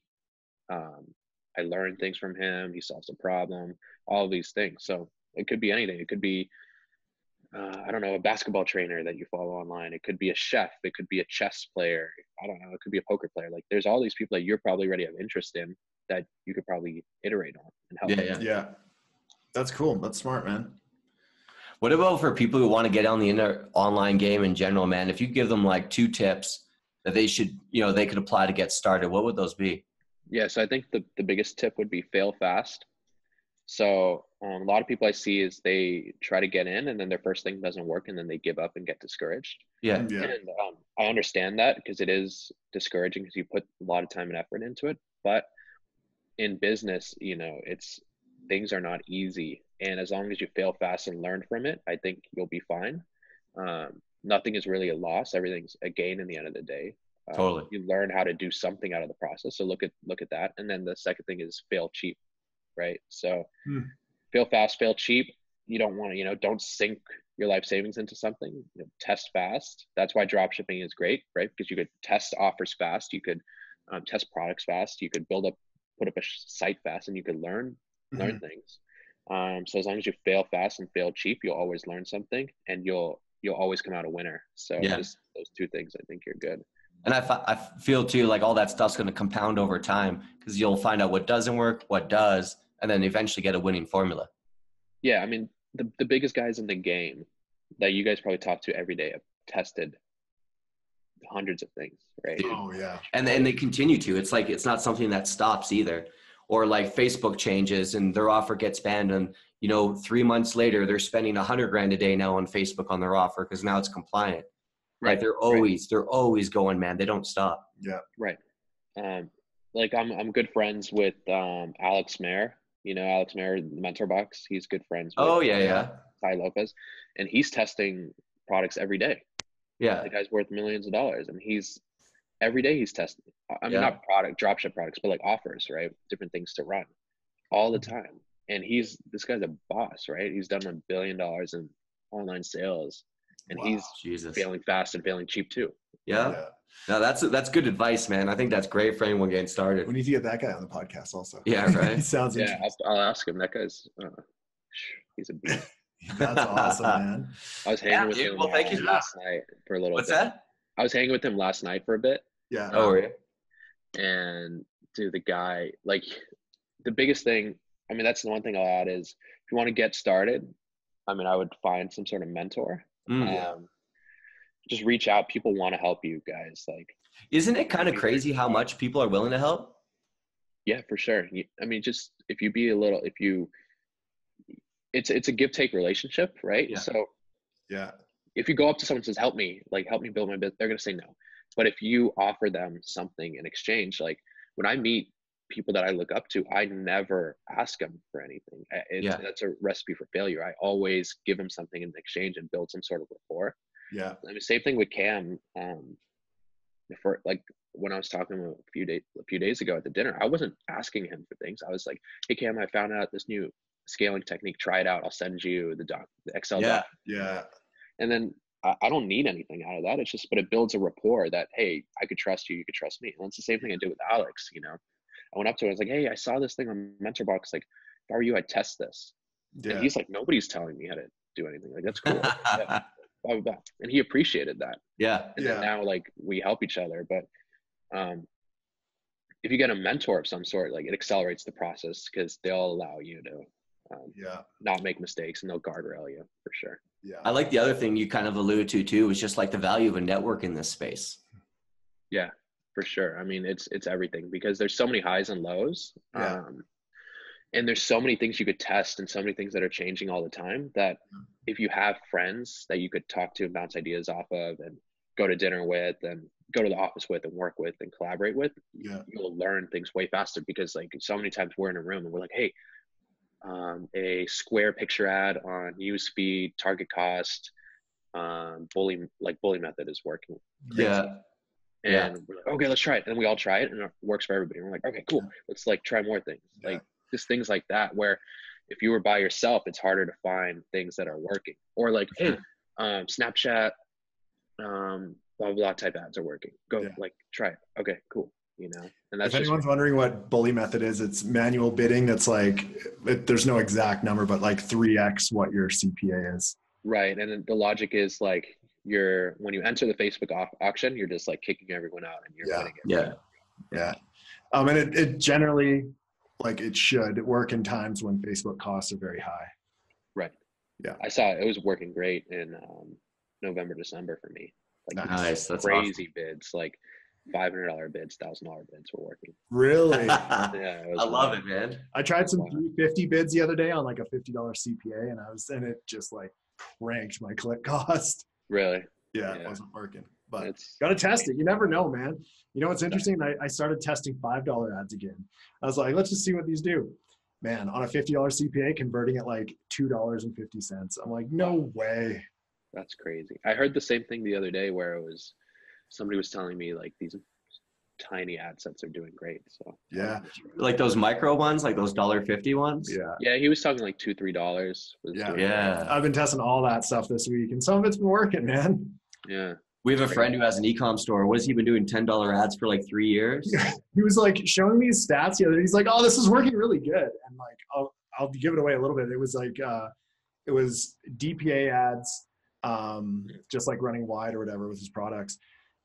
Speaker 2: Um, I learned things from him. He solves a problem. All these things. So it could be anything. It could be, uh, I don't know, a basketball trainer that you follow online. It could be a chef. It could be a chess player. I don't know. It could be a poker player. Like there's all these people that you're probably already have interest in that you could probably iterate on and help.
Speaker 3: yeah, yeah.
Speaker 1: yeah that's cool that's smart man
Speaker 3: What about for people who want to get on the inter- online game in general, man? If you give them like two tips that they should, you know, they could apply to get started, what would those be?
Speaker 2: Yeah, so I think the, the biggest tip would be fail fast. So um, a lot of people I see is they try to get in and then their first thing doesn't work and then they give up and get discouraged.
Speaker 3: Yeah.
Speaker 1: yeah
Speaker 2: And um, I understand that because it is discouraging because you put a lot of time and effort into it. But in business, you know, it's things are not easy. And as long as you fail fast and learn from it, I think you'll be fine. Um, nothing is really a loss. Everything's a gain in the end of the day. Um,
Speaker 3: Totally.
Speaker 2: You learn how to do something out of the process. So look at look at that. And then the second thing is fail cheap, right? So
Speaker 1: Hmm.
Speaker 2: Fail fast, fail cheap. You don't want to, you know, don't sink your life savings into something. You know, test fast. That's why drop shipping is great, right? Because you could test offers fast. You could um, test products fast. You could build up, put up a site fast, and you could learn learn things. Um, so as long as you fail fast and fail cheap, you'll always learn something, and you'll you'll always come out a winner. So
Speaker 3: Yeah.
Speaker 2: those two things, I think you're good.
Speaker 3: And I, I feel too like all that stuff's going to compound over time because you'll find out what doesn't work, what does, and then eventually get a winning formula.
Speaker 2: Yeah, I mean the the biggest guys in the game that you guys probably talk to every day have tested hundreds of things, right?
Speaker 1: Oh yeah
Speaker 3: And and they continue to. It's like it's not something that stops either. Or like Facebook changes and their offer gets banned, and you know three months later they're spending a hundred grand a day now on Facebook on their offer because now it's compliant. Like they're
Speaker 2: right.
Speaker 3: always they're always going, man. They don't stop. Yeah.
Speaker 2: Right. Um, like I'm I'm good friends with um, Alex Mehr. You know Alex Mehr, the Mentor Box. He's good friends. With,
Speaker 3: Oh yeah, uh, yeah,
Speaker 2: Tai Lopez, and he's testing products every day.
Speaker 3: yeah.
Speaker 2: The guy's worth millions of dollars, and he's every day he's testing. I mean,
Speaker 3: Yeah.
Speaker 2: not product dropship products, but like offers, right? Different things to run all the time. And he's this guy's a boss, right? He's done a billion dollars in online sales, and
Speaker 1: Wow.
Speaker 2: he's
Speaker 3: Jesus.
Speaker 2: failing fast and failing cheap too.
Speaker 3: Yeah. No, that's that's good advice, man. I think that's great for anyone getting started.
Speaker 1: we need to get that guy on the podcast also
Speaker 3: Yeah,
Speaker 1: he
Speaker 3: right.
Speaker 1: sounds
Speaker 2: Yeah,
Speaker 1: interesting
Speaker 2: I'll, I'll ask him. That guy's uh, he's a beast.
Speaker 1: that's awesome man
Speaker 2: I was hanging
Speaker 3: Yeah,
Speaker 2: with
Speaker 3: dude.
Speaker 2: him
Speaker 3: Well, thank you
Speaker 2: uh,
Speaker 3: for
Speaker 2: last night for a little
Speaker 3: What's
Speaker 2: bit.
Speaker 3: that?
Speaker 2: I was hanging with him last night for a bit,
Speaker 1: yeah
Speaker 3: Oh, were you?
Speaker 2: and dude, the guy, like, the biggest thing. I mean, that's the one thing I'll add is if you want to get started, I mean, I would find some sort of mentor.
Speaker 3: Mm.
Speaker 2: Um, just reach out. People want to help you guys. Like,
Speaker 3: Isn't it kind of crazy how much people are willing to help?
Speaker 2: yeah, for sure. I mean, just if you be a little, if you, it's it's a give take relationship, right?
Speaker 3: Yeah.
Speaker 2: So
Speaker 1: yeah
Speaker 2: if you go up to someone and says, help me, like help me build my business, they're gonna say no. But if you offer them something in exchange, like when I meet people that I look up to, I never ask them for anything. It's,
Speaker 3: Yeah.
Speaker 2: That's a recipe for failure. I always give them something in exchange and build some sort of rapport.
Speaker 1: Yeah.
Speaker 2: I mean, same thing with Cam. Um, for like when I was talking to him a few days a few days ago at the dinner, I wasn't asking him for things. I was like, "Hey Cam, I found out this new scaling technique. Try it out. I'll send you the doc, the Excel
Speaker 3: Yeah.
Speaker 2: doc."
Speaker 1: Yeah.
Speaker 2: And then I, I don't need anything out of that. It's just, but it builds a rapport that hey, I could trust you. You could trust me. And it's the same thing I did with Alex. You know, I went up to him. I was like, "Hey, I saw this thing on MentorBox. Like, if I were you, I'd test this."
Speaker 1: Yeah.
Speaker 2: And he's like, "Nobody's telling me how to do anything. Like, that's cool." yeah, blah, blah, blah. And he appreciated that
Speaker 3: yeah.
Speaker 2: and
Speaker 1: Yeah.
Speaker 2: then now like we help each other but um if you get a mentor of some sort like it accelerates the process because they'll allow you to um,
Speaker 1: Yeah.
Speaker 2: not make mistakes and they'll guardrail you for sure
Speaker 1: Yeah.
Speaker 3: I like the other thing you kind of alluded to too, is just like the value of a network in this space.
Speaker 2: yeah for sure i mean it's it's everything because there's so many highs and lows
Speaker 1: Yeah.
Speaker 2: um and there's so many things you could test and so many things that are changing all the time that if you have friends that you could talk to and bounce ideas off of and go to dinner with and go to the office with and work with and collaborate with
Speaker 1: Yeah.
Speaker 2: you'll learn things way faster because like so many times we're in a room and we're like hey um, a square picture ad on newsfeed target cost um, bully like bully method is working
Speaker 3: Yeah.
Speaker 2: And
Speaker 3: Yeah.
Speaker 2: we're like okay let's try it. And we all try it and it works for everybody. And we're like okay cool. Let's like try more things.
Speaker 1: Yeah.
Speaker 2: like just things like that where if you were by yourself it's harder to find things that are working. Or like hey um, snapchat um, blah blah blah type ads are working. Go
Speaker 1: Yeah.
Speaker 2: like try it. Okay cool. You know? And
Speaker 1: If
Speaker 2: that's just
Speaker 1: anyone's wondering what bully method is, it's manual bidding. That's like, it, there's no exact number, but like 3x what your CPA is.
Speaker 2: Right, and then the logic is like you're when you enter the Facebook au- auction, you're just like kicking everyone out and you're
Speaker 1: Yeah.
Speaker 2: winning it.
Speaker 3: Yeah.
Speaker 1: Yeah. Um, and it, it generally, like it should work in times when Facebook costs are very high.
Speaker 2: Right.
Speaker 1: Yeah.
Speaker 2: I saw it was working great in um, November, December for me. Like
Speaker 3: Nice. That's awesome.
Speaker 2: crazy bids, like five hundred dollar bids, thousand dollar bids were working.
Speaker 1: Really?
Speaker 2: Yeah,
Speaker 3: I love it, man.
Speaker 1: I tried some 350 bids the other day on like a $50 CPA and I was, and it just like cranked my click cost.
Speaker 2: Really,
Speaker 1: Yeah, it wasn't working, but
Speaker 2: it's
Speaker 1: Got to test it. You never know, man. You know what's interesting? I, I started testing five dollar ads again. I was like, let's just see what these do. Man, on a fifty dollar CPA, converting at like two dollars and fifty cents. I'm like, no way.
Speaker 2: that's crazy. I heard the same thing the other day where it was somebody was telling me like these tiny ad sets are doing great. So
Speaker 1: Yeah,
Speaker 3: Like those micro ones, like those dollar fifty ones.
Speaker 1: yeah,
Speaker 2: yeah, he was talking like two, three dollars.
Speaker 1: Yeah.
Speaker 3: Yeah.
Speaker 1: I've been testing all that stuff this week, and some of it's been working, man.
Speaker 2: yeah.
Speaker 3: We have a friend who has an e-com store. What has he been doing? Ten dollar ads for like three years.
Speaker 1: He was like showing me his stats the other. day. He's like, oh, this is working really good, and like, I'll I'll give it away a little bit. It was like, uh, it was DPA ads, um, just like running wide or whatever with his products.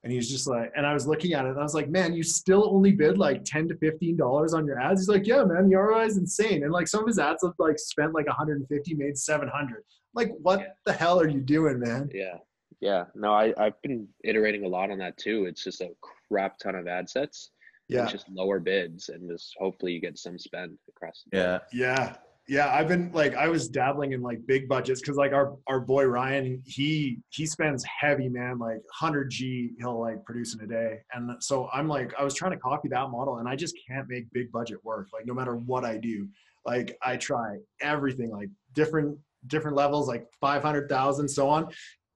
Speaker 1: And he's just like, and I was looking at it and I was like, man, you still only bid like 10 to $15 on your ads. He's like, yeah, man, the ROI is insane. And like some of his ads have like spent like 150, made 700. Like, what
Speaker 2: Yeah.
Speaker 1: the hell are you doing, man?
Speaker 2: Yeah. Yeah. No, I, I've been iterating a lot on that too. It's just a crap ton of ad sets.
Speaker 1: Yeah.
Speaker 2: It's just lower bids and just hopefully you get some spend across the.
Speaker 3: Yeah.
Speaker 1: Yeah. Yeah. I've been like, I was dabbling in like big budgets because like our, our boy Ryan, he, he spends heavy, man, like 100 G he'll like produce in a day. And so I'm like, I was trying to copy that model and I just can't make big budget work. Like, no matter what I do, like, I try everything, like different, different levels, like 500,000, so on.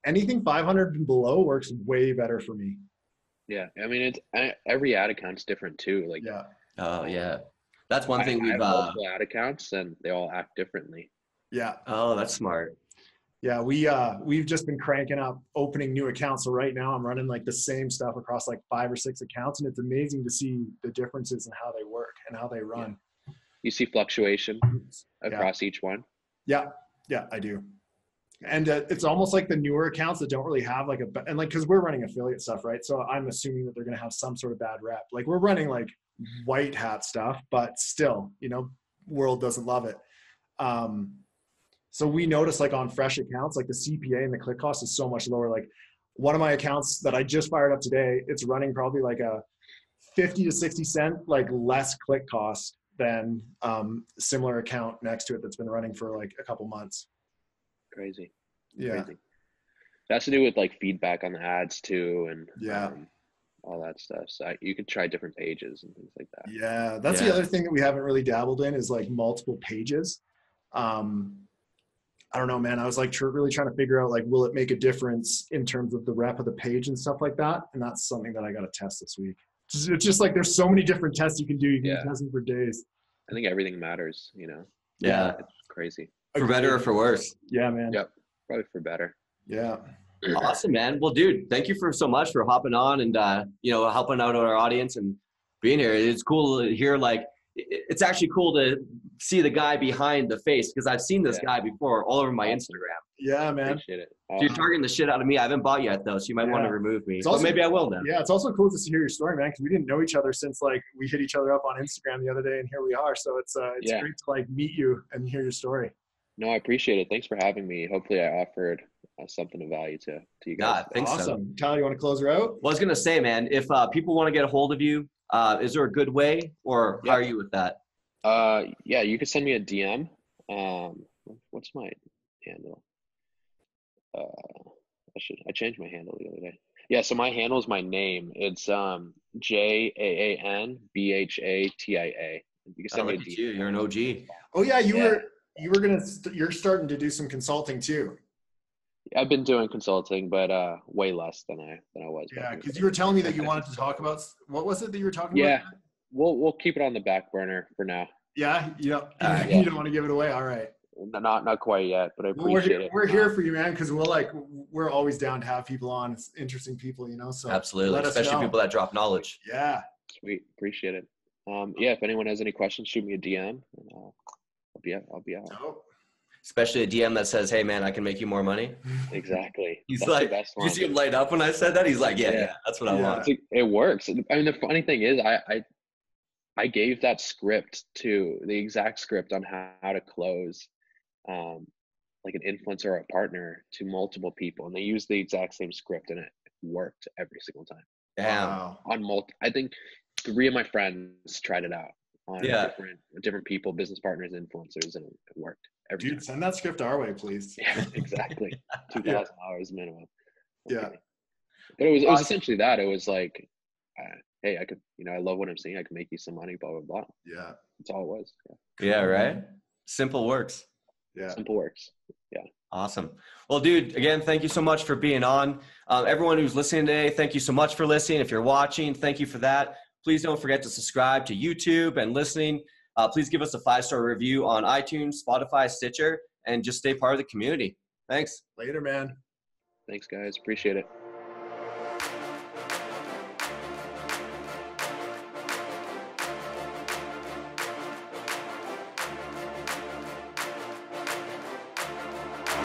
Speaker 1: Anything 500 and below works way better for me.
Speaker 2: Yeah. I mean, it's I, every ad account's different too. Like
Speaker 1: Yeah.
Speaker 3: Oh yeah. That's one
Speaker 2: I,
Speaker 3: thing
Speaker 2: I
Speaker 3: we've.
Speaker 2: have
Speaker 3: Uh,
Speaker 2: multiple ad accounts and they all act differently.
Speaker 1: Yeah.
Speaker 3: oh, that's smart.
Speaker 1: Yeah, we uh we've just been cranking up opening new accounts. So right now I'm running like the same stuff across like five or six accounts, and it's amazing to see the differences in how they work and how they run.
Speaker 2: You see fluctuation
Speaker 1: Yeah.
Speaker 2: across each one.
Speaker 1: Yeah, yeah, I do. And uh, it's almost like the newer accounts that don't really have like a ba- and like because we're running affiliate stuff, right? So I'm assuming that they're gonna have some sort of bad rep. Like we're running like white hat stuff, but still, you know, world doesn't love it. Um, so we notice like on fresh accounts, like the CPA and the click cost is so much lower. Like one of my accounts that I just fired up today, it's running probably like a 50 to 60 cent, like less click cost than um, similar account next to it that's been running for like a couple months.
Speaker 2: Crazy.
Speaker 1: Yeah.
Speaker 2: Crazy. That has to do with like feedback on the ads too. And
Speaker 1: Yeah.
Speaker 2: um, all that stuff. So I, you could try different pages and things like that.
Speaker 1: Yeah, that's
Speaker 3: Yeah.
Speaker 1: the other thing that we haven't really dabbled in is like multiple pages. Um, I don't know, man. I was like tr- really trying to figure out like, will it make a difference in terms of the rep of the page and stuff like that? And that's something that I got to test this week. Just- It's just like there's so many different tests you can do. You can
Speaker 2: Yeah.
Speaker 1: be testing for days.
Speaker 2: I think everything matters. You know,
Speaker 3: Yeah.
Speaker 2: it's crazy.
Speaker 3: For better or for worse.
Speaker 1: Yeah, man.
Speaker 2: Yep. Probably for better.
Speaker 1: Yeah.
Speaker 3: Awesome, man. Well, dude, thank you for so much for hopping on and uh, you know helping out our audience and being here. It's cool to hear like it's actually cool to see the guy behind the face because I've seen this
Speaker 2: Yeah.
Speaker 3: guy before all over my Instagram.
Speaker 1: Yeah, man.
Speaker 2: Appreciate it.
Speaker 3: So you're targeting the shit out of me. I haven't bought yet though, so you might want to remove me.
Speaker 1: It's
Speaker 3: But maybe I will now.
Speaker 1: Yeah, it's also cool to hear your story, man, because we didn't know each other since like we hit each other up on Instagram the other day, and here we are. So it's uh, it's
Speaker 2: Yeah.
Speaker 1: great to like meet you and hear your story.
Speaker 2: No, I appreciate it. Thanks for having me. Hopefully, I offered something of value to to you guys.
Speaker 3: I think so.
Speaker 1: awesome, Tyler. You want to close her out?
Speaker 3: Well, I was gonna say, man, if uh, people want to get a hold of you, uh, is there a good way, or
Speaker 2: Yeah.
Speaker 3: how are you with that?
Speaker 2: Uh, yeah, you can send me a DM. Um, what's my handle? Uh, I should I changed my handle the other day. Yeah, so my handle is my name. It's um J A A N B H A T I A. You can
Speaker 3: Oh,
Speaker 2: send me a DM.
Speaker 3: you. You're an OG.
Speaker 1: Oh yeah, you
Speaker 2: Yeah.
Speaker 1: were you were gonna st- you're starting to do some consulting too.
Speaker 2: I've been doing consulting, but uh, way less than I than I was.
Speaker 1: Yeah, because you were telling me that you wanted to talk about what was it that you were talking
Speaker 2: Yeah,
Speaker 1: about?
Speaker 2: we'll we'll keep it on the back burner for now.
Speaker 1: Yeah, you don't,
Speaker 3: Uh,
Speaker 1: you
Speaker 2: yeah.
Speaker 1: don't want to give it away. All right.
Speaker 2: Not not, not quite yet, but I
Speaker 1: Well, we're
Speaker 2: appreciate
Speaker 1: here,
Speaker 2: it.
Speaker 1: we're here for you, man, because we're like we're always down to have people on. It's interesting people, you know. So
Speaker 3: Absolutely,
Speaker 1: let us
Speaker 3: especially
Speaker 1: know.
Speaker 3: people that drop knowledge.
Speaker 1: Yeah.
Speaker 2: Sweet, appreciate it. Um, yeah, if anyone has any questions, shoot me a DM, and I'll, I'll be out. I'll be out.
Speaker 1: Dope.
Speaker 3: Especially a DM that says, "Hey, man, I can make you more money."
Speaker 2: Exactly.
Speaker 3: He's
Speaker 2: That's the
Speaker 3: like,
Speaker 2: best
Speaker 3: You see him light up when I said that. He's like, "Yeah,
Speaker 2: Yeah.
Speaker 3: yeah, that's what I want."
Speaker 2: Like- it works. I mean, the funny thing is, I, I I gave that script to the exact script on how, how to close, um, like an influencer or a partner to multiple people, and they used the exact same script, and it worked every single time
Speaker 3: Damn.
Speaker 1: Wow.
Speaker 2: on multi. I think three of my friends tried it out on
Speaker 3: Yeah.
Speaker 2: different different people, business partners, influencers, and it worked every
Speaker 1: Dude, send that script our way, please.
Speaker 2: Yeah, exactly. Two thousand
Speaker 1: Yeah.
Speaker 2: thousand dollars minimum.
Speaker 1: Yeah.
Speaker 2: But it was it was essentially that. It was like, uh, hey, I could, you know, I love what I'm seeing. I can make you some money. Blah blah blah.
Speaker 1: Yeah.
Speaker 2: That's all it was. Yeah.
Speaker 3: Yeah, right. Simple works.
Speaker 1: Yeah.
Speaker 2: Simple works. Yeah.
Speaker 3: Awesome. Well, dude, again, thank you so much for being on. Um, everyone who's listening today, thank you so much for listening. If you're watching, thank you for that. Please don't forget to subscribe to YouTube and listening. Uh, please give us a five star review on iTunes, Spotify, Stitcher, and just stay part of the community. Thanks.
Speaker 1: Later, man.
Speaker 2: Thanks, guys. Appreciate it.